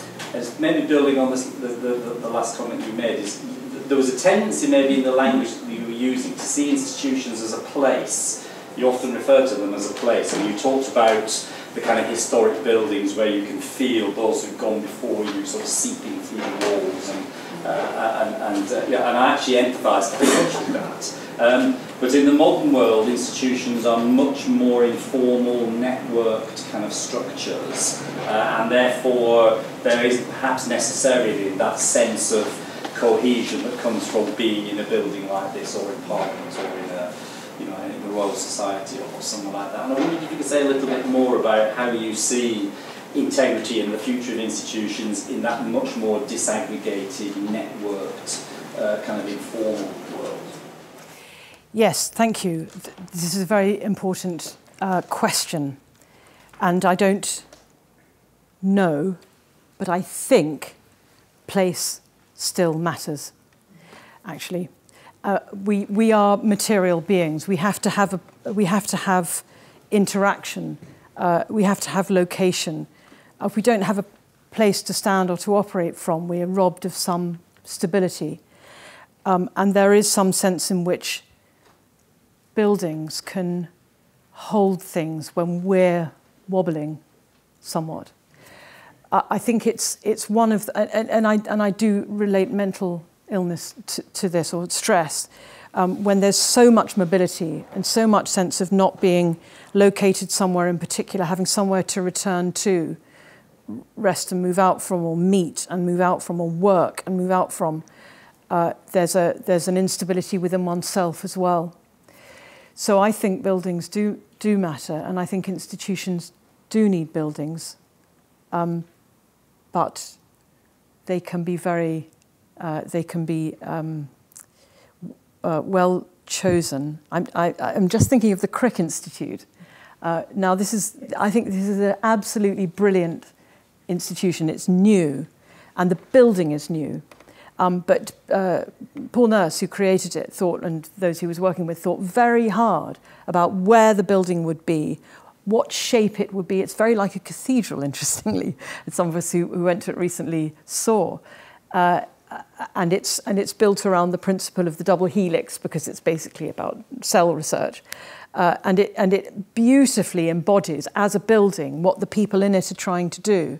maybe building on this, the, the, the last comment you made, is there was a tendency maybe in the language that you were using to see institutions as a place. You often refer to them as a place, and you talked about the kind of historic buildings where you can feel those who've gone before you sort of seeping through the walls and uh, and, and, uh, yeah, and I actually empathise with that. Um, but in the modern world, institutions are much more informal, networked kind of structures, uh, and therefore there is perhaps necessarily that sense of cohesion that comes from being in a building like this or in Parliament or in a you know, Royal Society or something like that. And I wondered if you could say a little bit more about how you see integrity and the future of institutions in that much more disaggregated, networked, uh, kind of informal world. Yes, thank you. This is a very important uh, question. And I don't know, but I think place still matters, actually uh, we, we are material beings. We have to have, a, we have, to have interaction. Uh, we have to have location. If we don't have a place to stand or to operate from, we are robbed of some stability. Um, and there is some sense in which buildings can hold things when we're wobbling somewhat. I think it's, it's one of, the, and, and, I, and I do relate mental illness to, to this or stress. Um, when there's so much mobility and so much sense of not being located somewhere in particular, having somewhere to return to, rest and move out from, or meet and move out from, or work and move out from, uh, there's, a, there's an instability within oneself as well. So I think buildings do, do matter, and I think institutions do need buildings. Um, but they can be very, uh, they can be um, uh, well chosen. I'm, I, am just thinking of the Crick Institute. Uh, now, this is, I think this is an absolutely brilliant institution. It's new, and the building is new. Um, but uh, Paul Nurse, who created it, thought, and those he was working with, thought very hard about where the building would be, what shape it would be. It's very like a cathedral, interestingly, as some of us who, who went to it recently saw. Uh, and it's and it's built around the principle of the double helix because it's basically about cell research, uh, and it and it beautifully embodies as a building what the people in it are trying to do.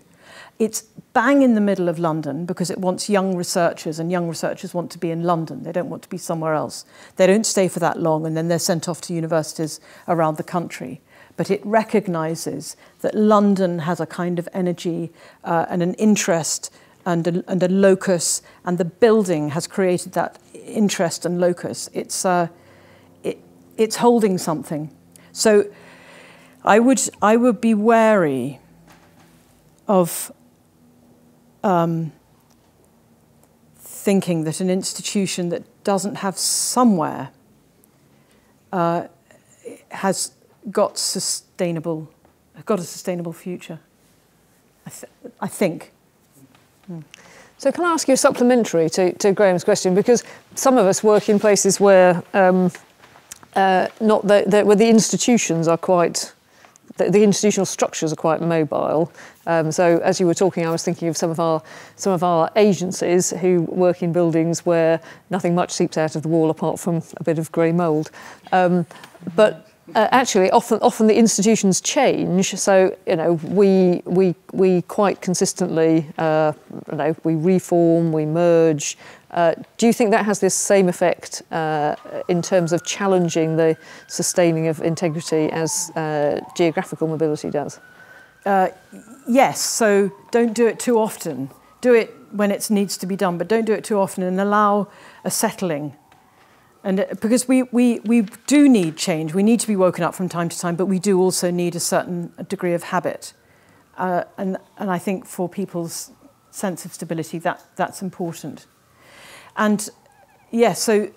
It's bang in the middle of London because it wants young researchers, and young researchers want to be in London. They don't want to be somewhere else. They don't stay for that long, and then they're sent off to universities around the country but it recognizes that London has a kind of energy uh, and an interest and a, and a locus, and the building has created that interest and locus. It's, uh, it, it's holding something. So I would, I would be wary of um, thinking that an institution that doesn't have somewhere uh, has got sustainable, got a sustainable future. I, th I think. So can I ask you a supplementary to, to Graham's question? Because some of us work in places where um, uh, not the, the, where the institutions are quite the, the institutional structures are quite mobile. Um, so as you were talking, I was thinking of some of our some of our agencies who work in buildings where nothing much seeps out of the wall apart from a bit of grey mould. Um, but uh, actually, often, often the institutions change. So, you know, we, we, we quite consistently, uh, you know, we reform, we merge. Uh, do you think that has this same effect uh, in terms of challenging the sustaining of integrity as uh, geographical mobility does? Uh, yes. So don't do it too often. Do it when it needs to be done, but don't do it too often and allow a settling and uh, because we, we, we do need change, we need to be woken up from time to time, but we do also need a certain degree of habit. Uh, and, and I think for people's sense of stability, that, that's important. And yes, yeah, so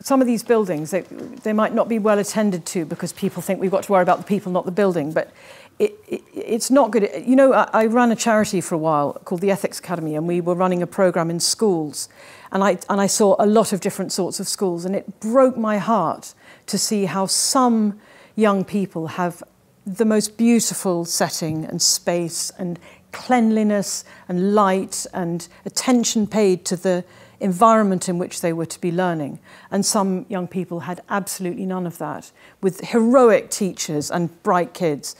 some of these buildings, they, they might not be well attended to because people think we've got to worry about the people, not the building. But it, it, it's not good. You know, I, I ran a charity for a while called the Ethics Academy, and we were running a program in schools. And I, and I saw a lot of different sorts of schools, and it broke my heart to see how some young people have the most beautiful setting and space and cleanliness and light and attention paid to the environment in which they were to be learning. And some young people had absolutely none of that, with heroic teachers and bright kids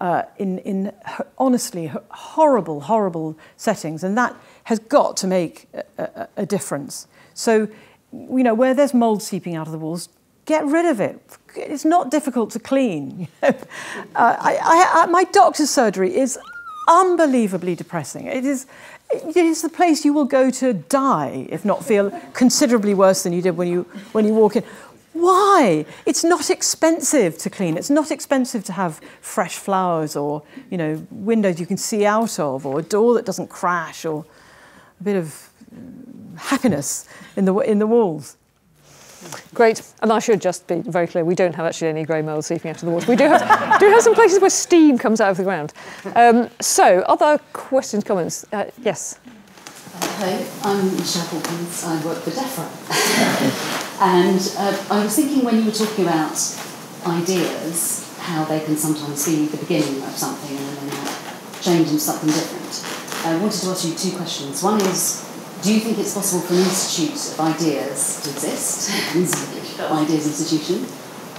uh, in, in honestly horrible, horrible settings. And that has got to make a, a, a difference. So, you know, where there's mold seeping out of the walls, get rid of it. It's not difficult to clean. uh, I, I, my doctor's surgery is unbelievably depressing. It is, it is the place you will go to die, if not feel considerably worse than you did when you, when you walk in. Why? It's not expensive to clean. It's not expensive to have fresh flowers or, you know, windows you can see out of or a door that doesn't crash or a bit of happiness in the, in the walls. Great, and I should just be very clear, we don't have actually any grey mould seeping out of the walls. We do have, do have some places where steam comes out of the ground. Um, so, other questions, comments? Uh, yes? Hi, I'm Michelle Hawkins, I work for DEFRA. and uh, I was thinking when you were talking about ideas, how they can sometimes be the beginning of something and then change into something different. I wanted to ask you two questions. One is, do you think it's possible for an institute of ideas to exist, an ideas institution?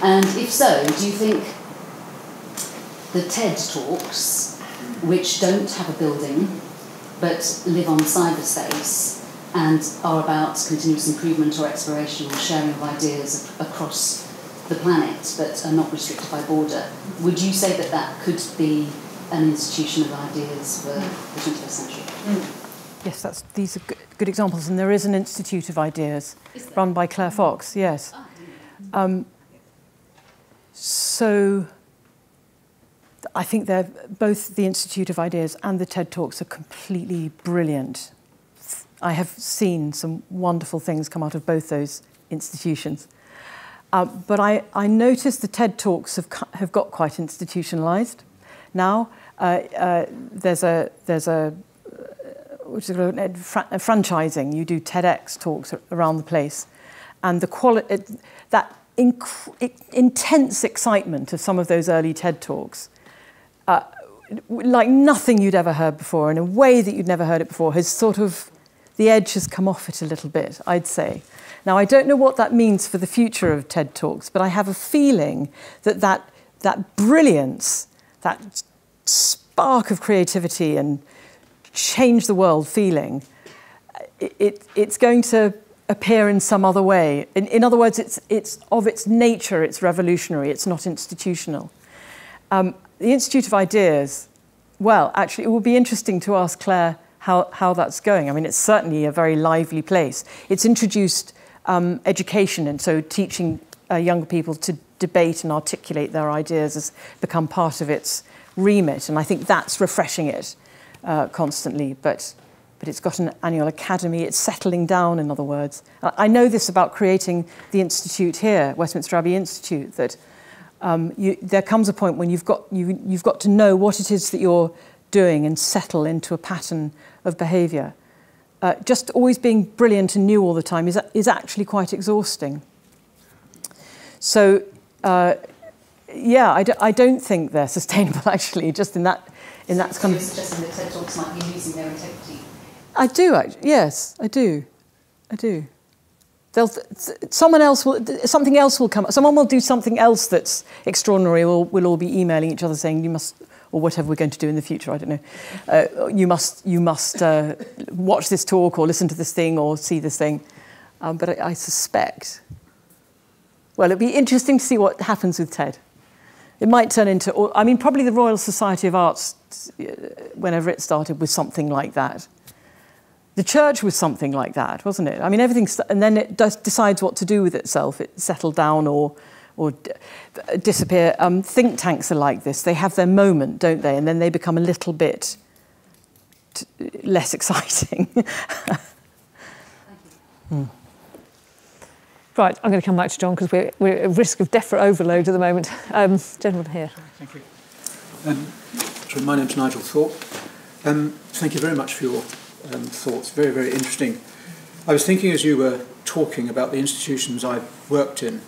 And if so, do you think the TED Talks, which don't have a building but live on cyberspace and are about continuous improvement or exploration or sharing of ideas across the planet but are not restricted by border, would you say that that could be an institution of ideas for the 21st century? Mm. Yes, that's, these are good, good, examples, and there is an Institute of Ideas run by Claire Fox, yes. Ah, um, so I think they're both the Institute of Ideas and the TED Talks are completely brilliant. I have seen some wonderful things come out of both those institutions. Uh, but I, I noticed the TED Talks have, have got quite institutionalized now. Uh, uh, there's a, there's a, which is franchising. You do TEDx talks around the place. And the quality, that intense excitement of some of those early TED Talks uh, like nothing you'd ever heard before, in a way that you'd never heard it before, has sort of, the edge has come off it a little bit, I'd say. Now, I don't know what that means for the future of TED Talks, but I have a feeling that that, that brilliance, that spark of creativity and change the world feeling, it, it, it's going to appear in some other way. In, in other words, it's, it's of its nature, it's revolutionary, it's not institutional. Um, the Institute of Ideas, well, actually, it will be interesting to ask Claire how, how that's going. I mean, it's certainly a very lively place. It's introduced um, education, and so teaching uh, younger people to debate and articulate their ideas has become part of its remit, and I think that's refreshing it uh, constantly. But but it's got an annual academy. It's settling down, in other words. I know this about creating the institute here, Westminster Abbey Institute, that um, you, there comes a point when you've got, you, you've got to know what it is that you're doing and settle into a pattern of behaviour. Uh, just always being brilliant and new all the time is, is actually quite exhausting. So, uh, yeah, I, do, I don't think they're sustainable actually, just in that, in that so kind of. suggesting that TED Talks might be losing their integrity. I do, actually, yes, I do, I do. They'll, someone else will, something else will come. Someone will do something else that's extraordinary. We'll, we'll all be emailing each other saying you must, or whatever we're going to do in the future. I don't know. Uh, you must, you must uh, watch this talk or listen to this thing or see this thing. Um, but I, I suspect. Well, it'd be interesting to see what happens with TED. It might turn into, I mean, probably the Royal Society of Arts, uh, whenever it started, was something like that. The church was something like that, wasn't it? I mean, everything, and then it decides what to do with itself. It settle down or, or disappear. Um, think tanks are like this. They have their moment, don't they? And then they become a little bit less exciting. hmm. Right, I'm going to come back to John because we're, we're at risk of DEFRA overload at the moment. Um, gentleman here. Thank you. Um, my name's Nigel Thorpe. Um, thank you very much for your um, thoughts. Very, very interesting. I was thinking as you were talking about the institutions I've worked in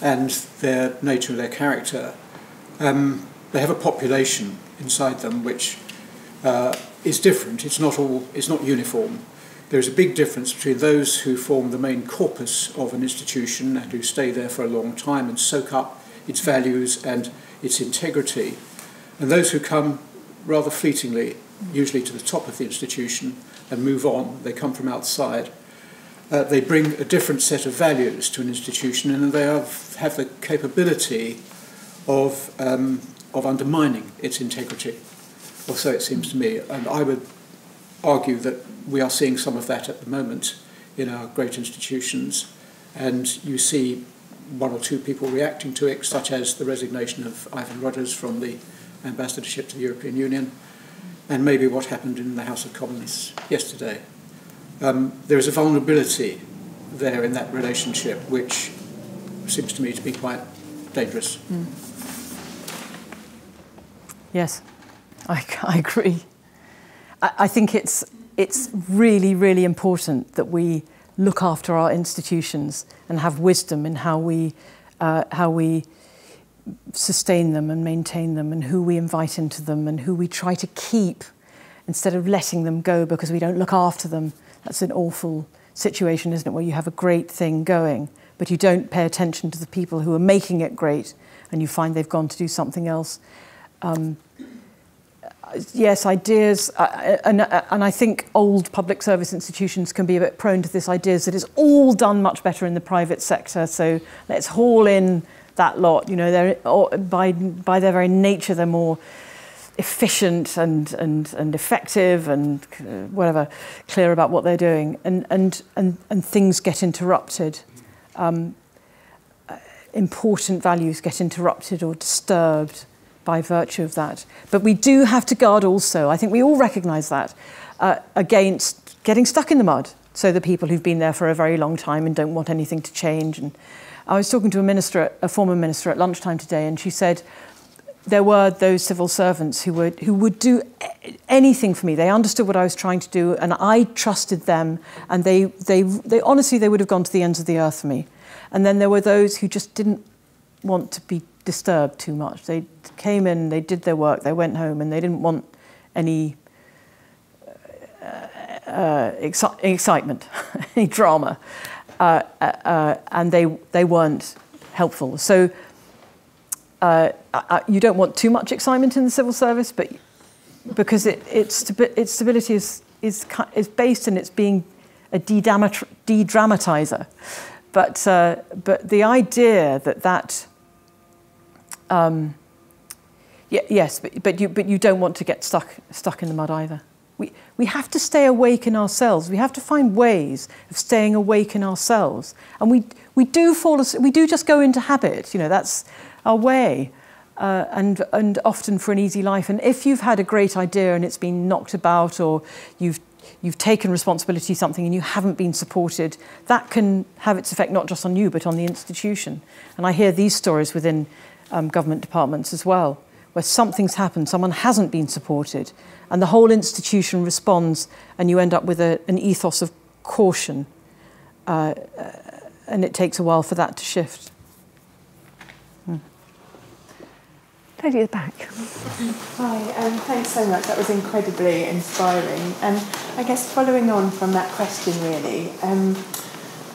and their nature, their character. Um, they have a population inside them which uh, is different. It's not all. It's not uniform. There is a big difference between those who form the main corpus of an institution and who stay there for a long time and soak up its values and its integrity, and those who come rather fleetingly usually to the top of the institution, and move on. They come from outside. Uh, they bring a different set of values to an institution, and they have, have the capability of, um, of undermining its integrity, or so it seems to me. And I would argue that we are seeing some of that at the moment in our great institutions, and you see one or two people reacting to it, such as the resignation of Ivan Rogers from the ambassadorship to the European Union and maybe what happened in the House of Commons yesterday. Um, there is a vulnerability there in that relationship which seems to me to be quite dangerous. Mm. Yes, I, I agree. I, think it's, it's really, really important that we look after our institutions and have wisdom in how we, uh, how we sustain them and maintain them and who we invite into them and who we try to keep instead of letting them go because we don't look after them That's an awful situation, isn't it, where you have a great thing going, but you don't pay attention to the people who are making it great and you find they've gone to do something else. Um, yes, ideas, uh, uh, and, uh, and I think old public service institutions can be a bit prone to this idea that it's all done much better in the private sector, so let's haul in that lot. You know, they're, or, by, by their very nature, they're more efficient and, and, and effective and uh, whatever, clear about what they're doing, and, and, and, and things get interrupted. Um, uh, important values get interrupted or disturbed by virtue of that. But we do have to guard also, I think we all recognise that, uh, against getting stuck in the mud. So the people who've been there for a very long time and don't want anything to change. And I was talking to a minister, a former minister at lunchtime today, and she said, there were those civil servants who would, who would do anything for me. They understood what I was trying to do, and I trusted them. And they, they, they honestly, they would have gone to the ends of the earth for me. And then there were those who just didn't want to be disturbed too much. They came in, they did their work, they went home, and they didn't want any uh, uh, exci excitement, any drama, uh, uh, uh, and they they weren't helpful. So you don't want too much excitement in the civil service, but because it, its, its stability is, is, is based in its being a de-dramatizer. But, uh, but the idea that that, um, yes, but, but, you, but you don't want to get stuck, stuck in the mud either. We, we have to stay awake in ourselves. We have to find ways of staying awake in ourselves. And we, we do fall, we do just go into habit. You know, that's, our way. Uh, and, and often for an easy life. And if you've had a great idea and it's been knocked about or you've, you've taken responsibility something and you haven't been supported, that can have its effect not just on you but on the institution. And I hear these stories within um, government departments as well, where something's happened, someone hasn't been supported, and the whole institution responds and you end up with a, an ethos of caution. Uh, and it takes a while for that to shift. Lady at the back. Hi, um, thanks so much. That was incredibly inspiring. And I guess following on from that question, really, um,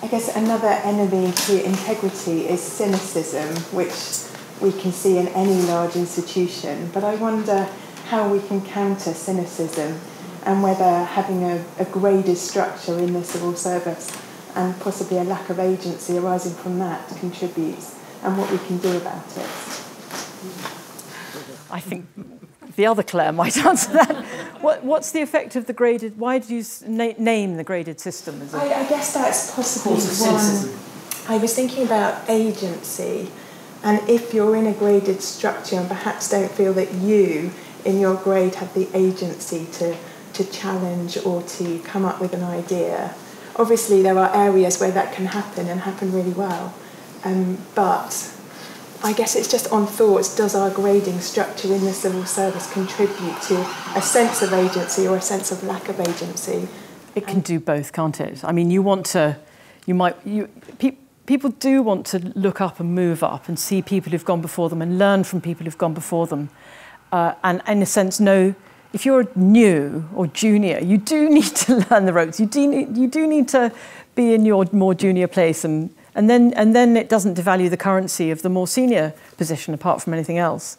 I guess another enemy to integrity is cynicism, which we can see in any large institution. But I wonder how we can counter cynicism and whether having a, a graded structure in the civil service and possibly a lack of agency arising from that contributes and what we can do about it. I think the other Claire might answer that. What, what's the effect of the graded? Why do you na name the graded system? As a I, I guess that's possibly one. I was thinking about agency, and if you're in a graded structure and perhaps don't feel that you, in your grade, have the agency to to challenge or to come up with an idea. Obviously, there are areas where that can happen and happen really well, um, but I guess it's just on thoughts does our grading structure in the civil service contribute to a sense of agency or a sense of lack of agency? It can do both, can't it? I mean, you want to, you might, you, pe people do want to look up and move up and see people who've gone before them and learn from people who've gone before them. Uh, and in a sense, know if you're new or junior, you do need to learn the ropes. You do need, you do need to be in your more junior place and and then, and then it doesn't devalue the currency of the more senior position apart from anything else.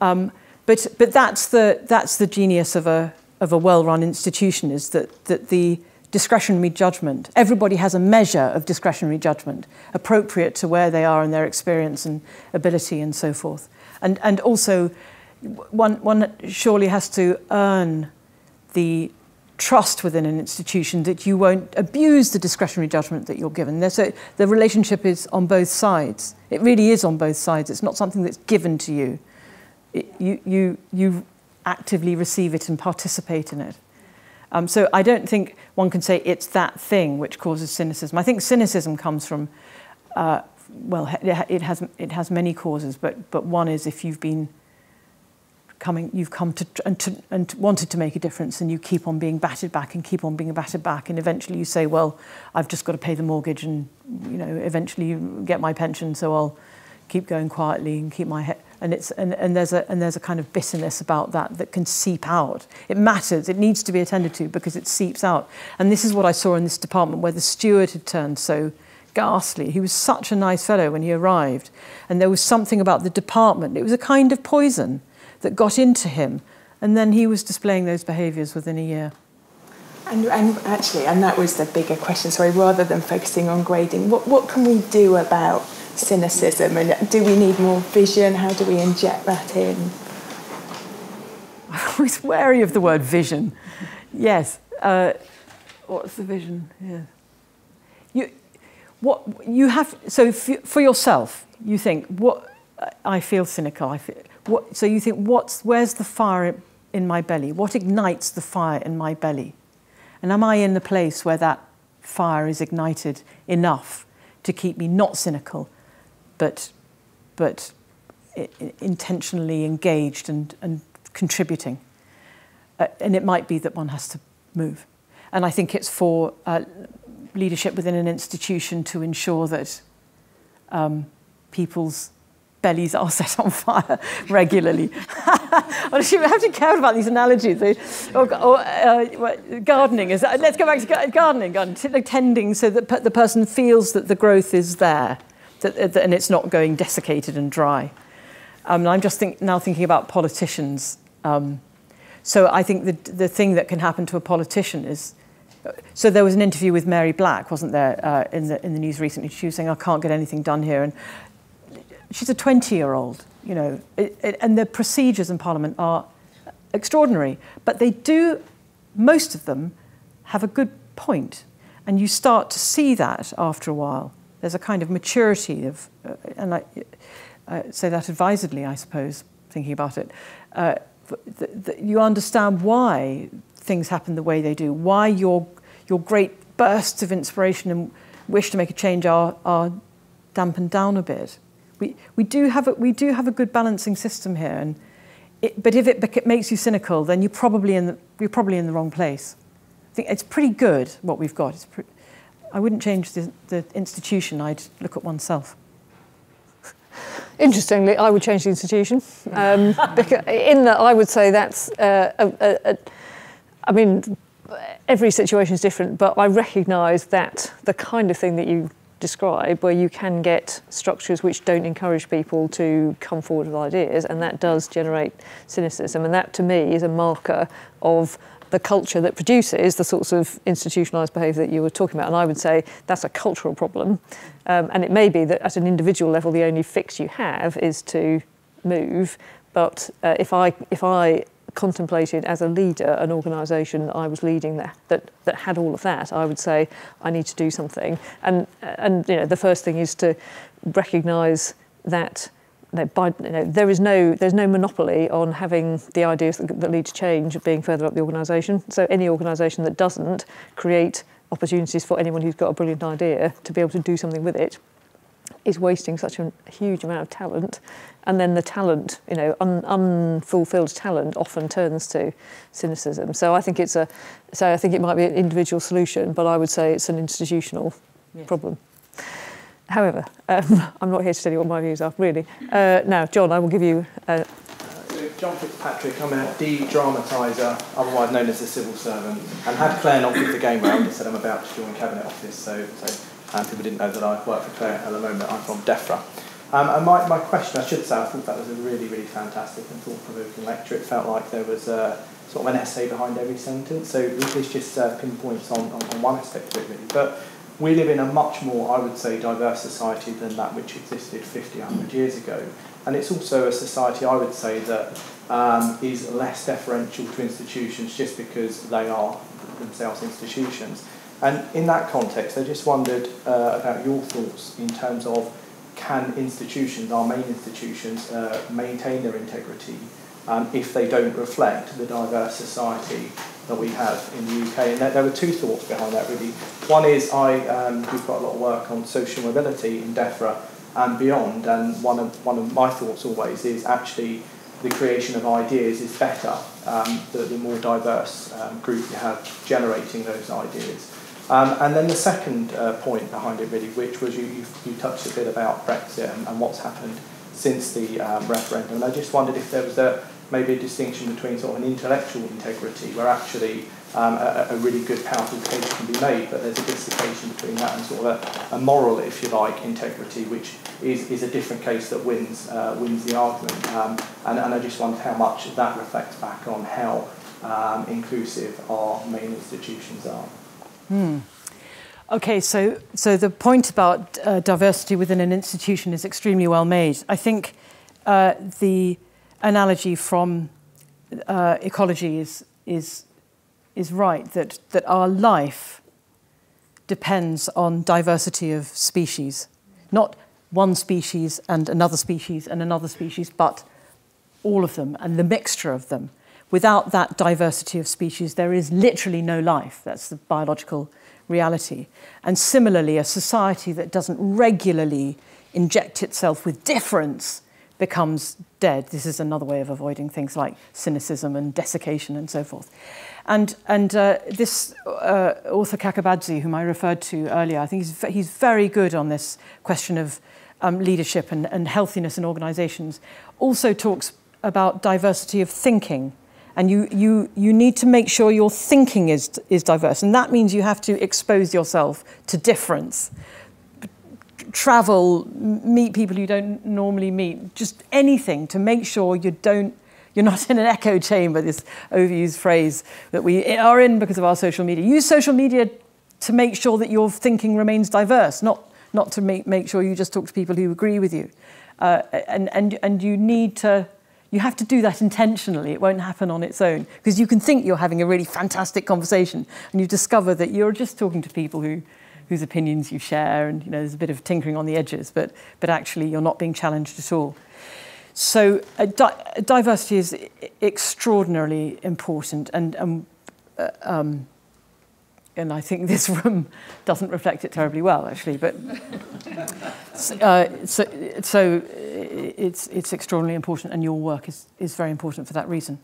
Um, but but that's, the, that's the genius of a, of a well-run institution is that, that the discretionary judgment, everybody has a measure of discretionary judgment appropriate to where they are in their experience and ability and so forth. And, and also, one, one surely has to earn the trust within an institution that you won't abuse the discretionary judgment that you're given. So the relationship is on both sides. It really is on both sides. It's not something that's given to you. It, you, you, you actively receive it and participate in it. Um, so I don't think one can say it's that thing which causes cynicism. I think cynicism comes from, uh, well, it has, it has many causes, but, but one is if you've been coming, you've come to and, to and wanted to make a difference, and you keep on being battered back and keep on being battered back, and eventually you say, well, I've just got to pay the mortgage, and you know, eventually you get my pension, so I'll keep going quietly and keep my head and it's and, and there's a and there's a kind of bitterness about that that can seep out. It matters. It needs to be attended to because it seeps out. And this is what I saw in this department where the steward had turned so ghastly. He was such a nice fellow when he arrived, and there was something about the department. It was a kind of poison that got into him, and then he was displaying those behaviours within a year. And, and actually, and that was the bigger question. Sorry, rather than focusing on grading, what what can we do about cynicism, and do we need more vision? How do we inject that in? I'm always wary of the word vision. Yes. Uh, what's the vision? Yeah. You, what you have. So for yourself, you think what I feel cynical. I feel. What, so you think what's where's the fire in my belly? What ignites the fire in my belly? And am I in the place where that fire is ignited enough to keep me not cynical, but, but intentionally engaged and, and contributing. Uh, and it might be that one has to move. And I think it's for uh, leadership within an institution to ensure that um, people's bellies are set on fire regularly. Honestly, we have to care about these analogies. Or, or uh, gardening is. Let's go back to gardening. gardening tending so that the person feels that the growth is there that, that, and it's not going desiccated and dry. Um, I'm just think, now thinking about politicians. Um, so I think the, the thing that can happen to a politician is, so there was an interview with Mhairi Black, wasn't there, uh, in, the, in the news recently. She was saying, I can't get anything done here. And she's a 20-year-old, you know, it, it, and the procedures in Parliament are extraordinary. But they do, most of them, have a good point. And you start to see that after a while there's a kind of maturity of, uh, and I uh, say that advisedly, I suppose, thinking about it. Uh, you understand why things happen the way they do, why your, your great bursts of inspiration and wish to make a change are, are dampened down a bit. We, we, do have a, we do have a good balancing system here, and it, but if it makes you cynical, then you're probably in the, you're probably in the wrong place. I think it's pretty good what we've got. It's I wouldn't change the, the institution, I'd look at oneself. Interestingly, I would change the institution. Um, because in that, I would say that's, uh, mean, every situation is different, but I recognise that the kind of thing that you describe, where you can get structures which don't encourage people to come forward with ideas, and that does generate cynicism. And that, to me, is a marker of the culture that produces the sorts of institutionalised behaviour that you were talking about. And I would say that's a cultural problem. Um, and it may be that at an individual level, the only fix you have is to move. But uh, if I if I contemplated as a leader an organisation that I was leading that, that that had all of that, I would say I need to do something. And and you know the first thing is to recognise that by, you know, there is no there's no monopoly on having the ideas that, that lead to change being further up the organisation. So any organisation that doesn't create opportunities for anyone who's got a brilliant idea to be able to do something with it is wasting such a huge amount of talent. And then the talent, you know, un, unfulfilled talent often turns to cynicism. So I think it's a, so I think it might be an individual solution, but I would say it's an institutional yes. problem. However, um, I'm not here to tell you what my views are, really. Uh, now, John, I will give you. Uh, so John Fitzpatrick, I'm a de-dramatiser, otherwise known as a civil servant, and had Claire not give the game round and said I'm about to join Cabinet Office, so, so and people didn't know that I work for Claire at the moment. I'm from DEFRA. Um, and my, my question, I should say, I thought that was a really, really fantastic and thought-provoking lecture. It felt like there was a, sort of an essay behind every sentence, so this just uh, pinpoints on, on, on one aspect of it, really. But we live in a much more, I would say, diverse society than that which existed 50, 100 years ago. And it's also a society, I would say, that um, is less deferential to institutions just because they are themselves institutions. And in that context, I just wondered uh, about your thoughts in terms of can institutions, our main institutions, uh, maintain their integrity um, if they don't reflect the diverse society that we have in the UK. And there, there were two thoughts behind that really. One is I um, do quite a lot of work on social mobility in DEFRA and beyond, and one of one of my thoughts always is actually the creation of ideas is better um, the, the more diverse um, group you have generating those ideas. Um, and then the second uh, point behind it really, which was you, you, you touched a bit about Brexit and, and what's happened since the um, referendum. And I just wondered if there was a, maybe a distinction between sort of an intellectual integrity, where actually um, a, a, really good, powerful case can be made, but there's a dislocation between that and sort of a, a moral, if you like, integrity, which is, is a different case that wins uh, wins the argument. Um, and, and I just wondered how much that reflects back on how um, inclusive our main institutions are. Hmm. Okay, so, so the point about uh, diversity within an institution is extremely well made. I think uh, the analogy from uh, ecology is, is, is right, that, that our life depends on diversity of species. Not one species and another species and another species, but all of them and the mixture of them. Without that diversity of species, there is literally no life. That's the biological reality. And similarly, a society that doesn't regularly inject itself with difference becomes dead. This is another way of avoiding things like cynicism and desiccation and so forth. And, and uh, this uh, author Kakabadse, whom I referred to earlier, I think he's, he's very good on this question of um, leadership and, and healthiness in organizations, also talks about diversity of thinking and you, you, you need to make sure your thinking is, is diverse. And that means you have to expose yourself to difference. Travel, meet people you don't normally meet, just anything to make sure you don't, you're not in an echo chamber, this overused phrase that we are in because of our social media. Use social media to make sure that your thinking remains diverse, not, not to make, make sure you just talk to people who agree with you. Uh, and, and, and you need to you have to do that intentionally. It won't happen on its own because you can think you're having a really fantastic conversation and you discover that you're just talking to people who, whose opinions you share and you know, there's a bit of tinkering on the edges, but, but actually you're not being challenged at all. So uh, di diversity is extraordinarily important and, um, uh, um, and I think this room doesn't reflect it terribly well, actually. But uh, so, so it's it's extraordinarily important, and your work is is very important for that reason.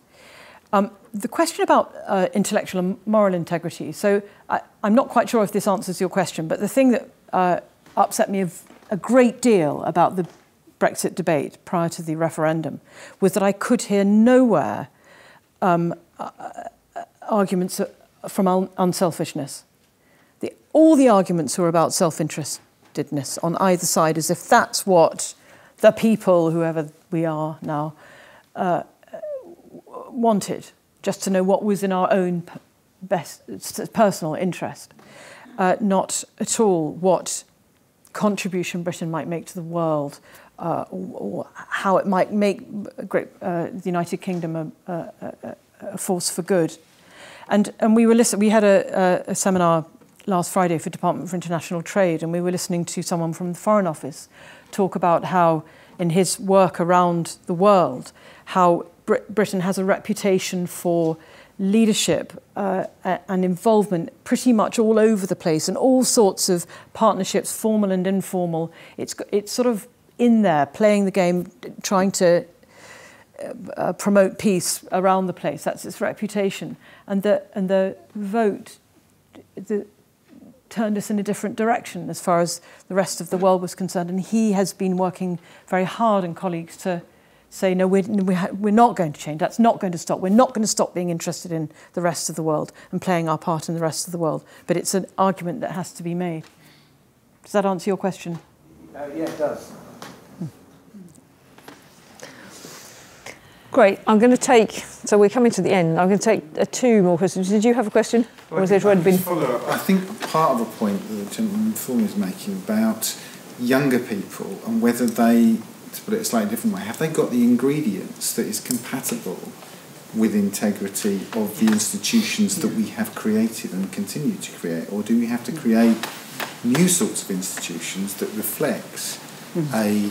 Um, the question about uh, intellectual and moral integrity. So I, am not quite sure if this answers your question, but the thing that uh, upset me a great deal about the Brexit debate prior to the referendum was that I could hear nowhere um, uh, arguments from un unselfishness. The, all the arguments were about self-interestedness on either side, as if that's what the people, whoever we are now, uh, wanted, just to know what was in our own best personal interest, uh, not at all what contribution Britain might make to the world, uh, or, how it might make great, uh, the United Kingdom a, a, a force for good. And, and we were listening, we had a, a, a seminar last Friday for Department for International Trade, and we were listening to someone from the Foreign Office talk about how, in his work around the world, how Br Britain has a reputation for leadership uh, and involvement pretty much all over the place and all sorts of partnerships, formal and informal. It's, it's sort of in there, playing the game, trying to uh, promote peace around the place. That's its reputation. And the, and the vote the, turned us in a different direction as far as the rest of the world was concerned. And he has been working very hard and colleagues to say, no, we're, we're not going to change. That's not going to stop. We're not going to stop being interested in the rest of the world and playing our part in the rest of the world. But it's an argument that has to be made. Does that answer your question? Uh, yeah, it does. Great. I'm going to take, so we're coming to the end. I'm going to take uh, two more questions. Did you have a question? Well, or was it already been? I think part of the point that the gentleman before me is making about younger people and whether they, to put it a slightly different way, have they got the ingredients that is compatible with integrity of the institutions that we have created and continue to create? Or do we have to create new sorts of institutions that reflects mm. a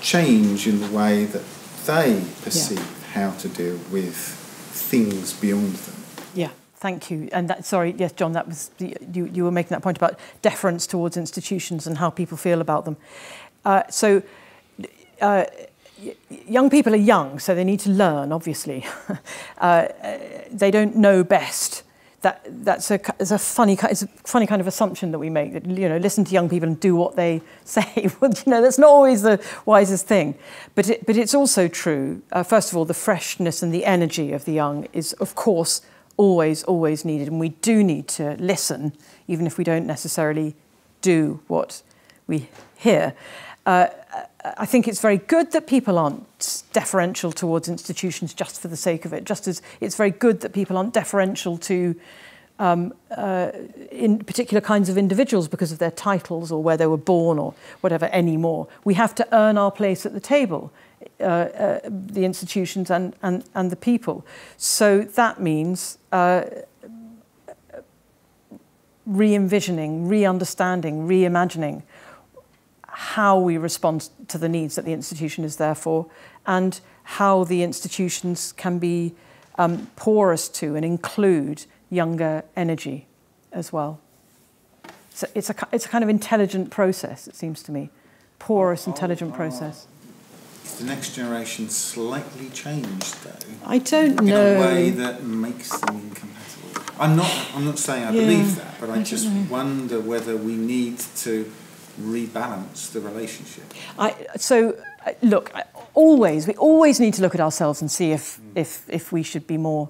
change in the way that they perceive yeah. how to deal with things beyond them. Yeah. Thank you. And that, sorry, yes, John, that was the, you, you were making that point about deference towards institutions and how people feel about them. Uh, so, uh, young people are young, so they need to learn, obviously. uh, they don't know best that that's a it's a funny it's a funny kind of assumption that we make that you know listen to young people and do what they say. you know that's not always the wisest thing, but it, but it's also true. Uh, first of all, the freshness and the energy of the young is of course always always needed, and we do need to listen, even if we don't necessarily do what we hear. Uh, I think it's very good that people aren't deferential towards institutions just for the sake of it, just as it's very good that people aren't deferential to um, uh, in particular kinds of individuals because of their titles or where they were born or whatever anymore. We have to earn our place at the table, uh, uh, the institutions and, and, and the people. So that means uh, re-envisioning, re-understanding, reimagining how we respond to the needs that the institution is there for and how the institutions can be um, porous to and include younger energy as well. So it's a, it's a kind of intelligent process, it seems to me. Porous, intelligent process. Is the next generation slightly changed, though? I don't in know. In a way that makes them incompatible. I'm not, I'm not saying I Yeah, believe that, but I, I just know. wonder whether we need to rebalance the relationship. I, so, uh, look, always, we always need to look at ourselves and see if, if, if we should be more,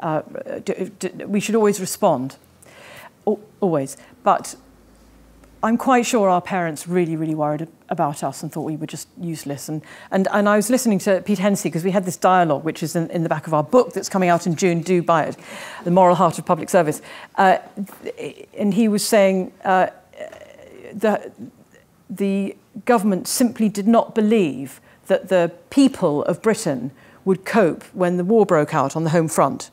uh, d- d- we should always respond. Al- Always. But I'm quite sure our parents really, really worried about us and thought we were just useless. And, and, and I was listening to Peter Hennessy because we had this dialogue, which is in, in the back of our book that's coming out in June. Do buy it, The Moral Heart of Public Service. Uh, and he was saying uh, that the government simply did not believe that the people of Britain would cope when the war broke out on the home front.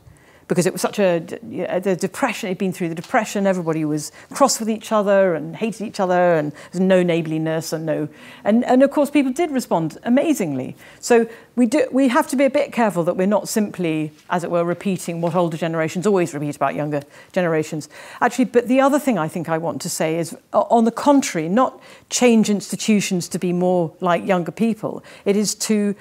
Because it was such a, the depression, it'd been through the depression, everybody was cross with each other and hated each other, and there was no neighbourliness and no, and, and of course people did respond amazingly. So we, do, we have to be a bit careful that we're not simply, as it were, repeating what older generations always repeat about younger generations. Actually, but the other thing I think I want to say is, on the contrary, not change institutions to be more like younger people. It is to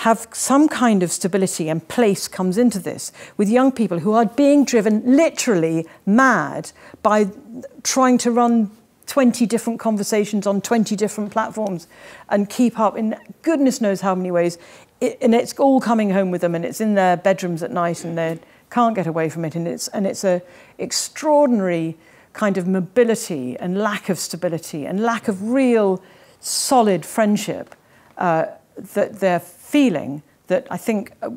have some kind of stability and place comes into this with young people who are being driven literally mad by trying to run 20 different conversations on 20 different platforms and keep up in goodness knows how many ways. It, and it's all coming home with them and it's in their bedrooms at night and they can't get away from it. And it's, and it's a extraordinary kind of mobility and lack of stability and lack of real solid friendship uh, that they're feeling that I think, uh,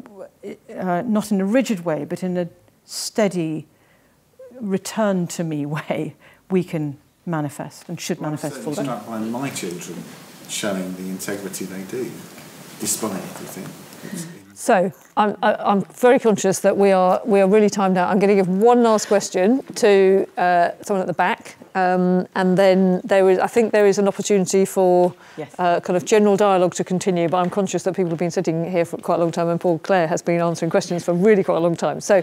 uh, not in a rigid way, but in a steady return to me way, we can manifest and should manifest I'm for them. struck by my children showing the integrity they do, despite everything. It's, So I'm, I- I'm very conscious that we are we are really timed out. I'm going to give one last question to uh, someone at the back, um, and then there is I think there is an opportunity for Yes. uh, kind of general dialogue to continue. But I'm conscious that people have been sitting here for quite a long time, and Paul Clare has been answering questions for really quite a long time. So,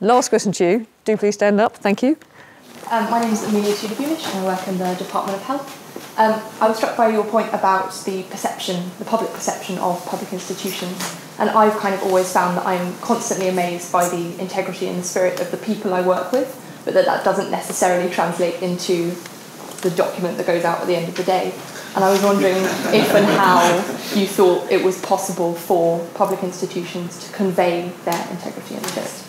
last question to you. Do please stand up. Thank you. Um, my name is Amelia Tudor-Bulish and I work in the Department of Health. Um, I was struck by your point about the perception, the public perception of public institutions. And I've kind of always found that I'm constantly amazed by the integrity and the spirit of the people I work with, but that that doesn't necessarily translate into the document that goes out at the end of the day. And I was wondering if and how you thought it was possible for public institutions to convey their integrity and spirit.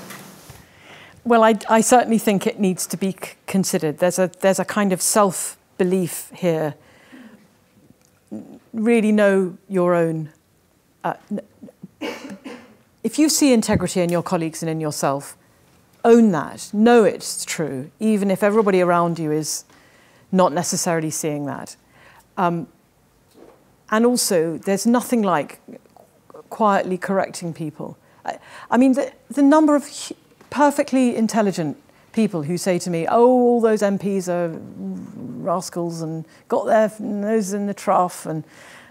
Well, I, I certainly think it needs to be considered. There's a, there's a kind of self belief here. Really know your own. Uh, if you see integrity in your colleagues and in yourself, own that. Know it's true, even if everybody around you is not necessarily seeing that. Um, and also, there's nothing like quietly correcting people. I, I mean, the, the number of perfectly intelligent people who say to me, oh, all those MPs are rascals and got their nose in the trough and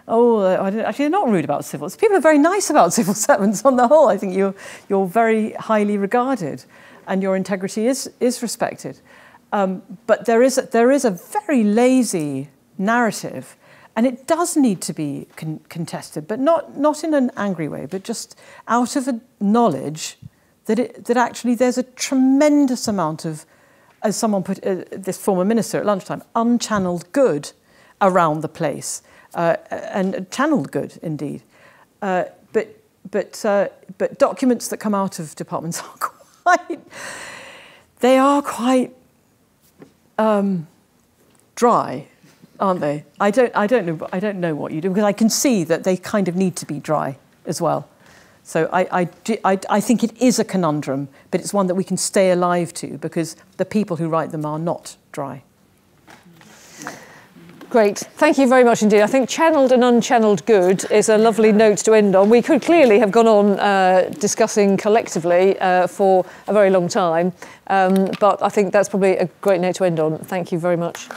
oh, don't, actually they're not rude about civils. People are very nice about civil servants on the whole. I think you're, you're very highly regarded and your integrity is, is respected. Um, but there is, a, there is a very lazy narrative and it does need to be con- contested, but not, not in an angry way, but just out of a knowledge that, it, that actually there's a tremendous amount of, as someone put, uh, this former minister at lunchtime, unchanneled good around the place, uh, and channeled good indeed. Uh, but but uh, but documents that come out of departments are quite they are quite um, dry, aren't they? I don't I don't know I don't know what you do because I can see that they kind of need to be dry as well. So I, I, I, I think it is a conundrum, but it's one that we can stay alive to because the people who write them are not dry. Great. Thank you very much indeed. I think channeled and unchanneled good is a lovely note to end on. We could clearly have gone on uh, discussing collectively uh, for a very long time, um, but I think that's probably a great note to end on. Thank you very much.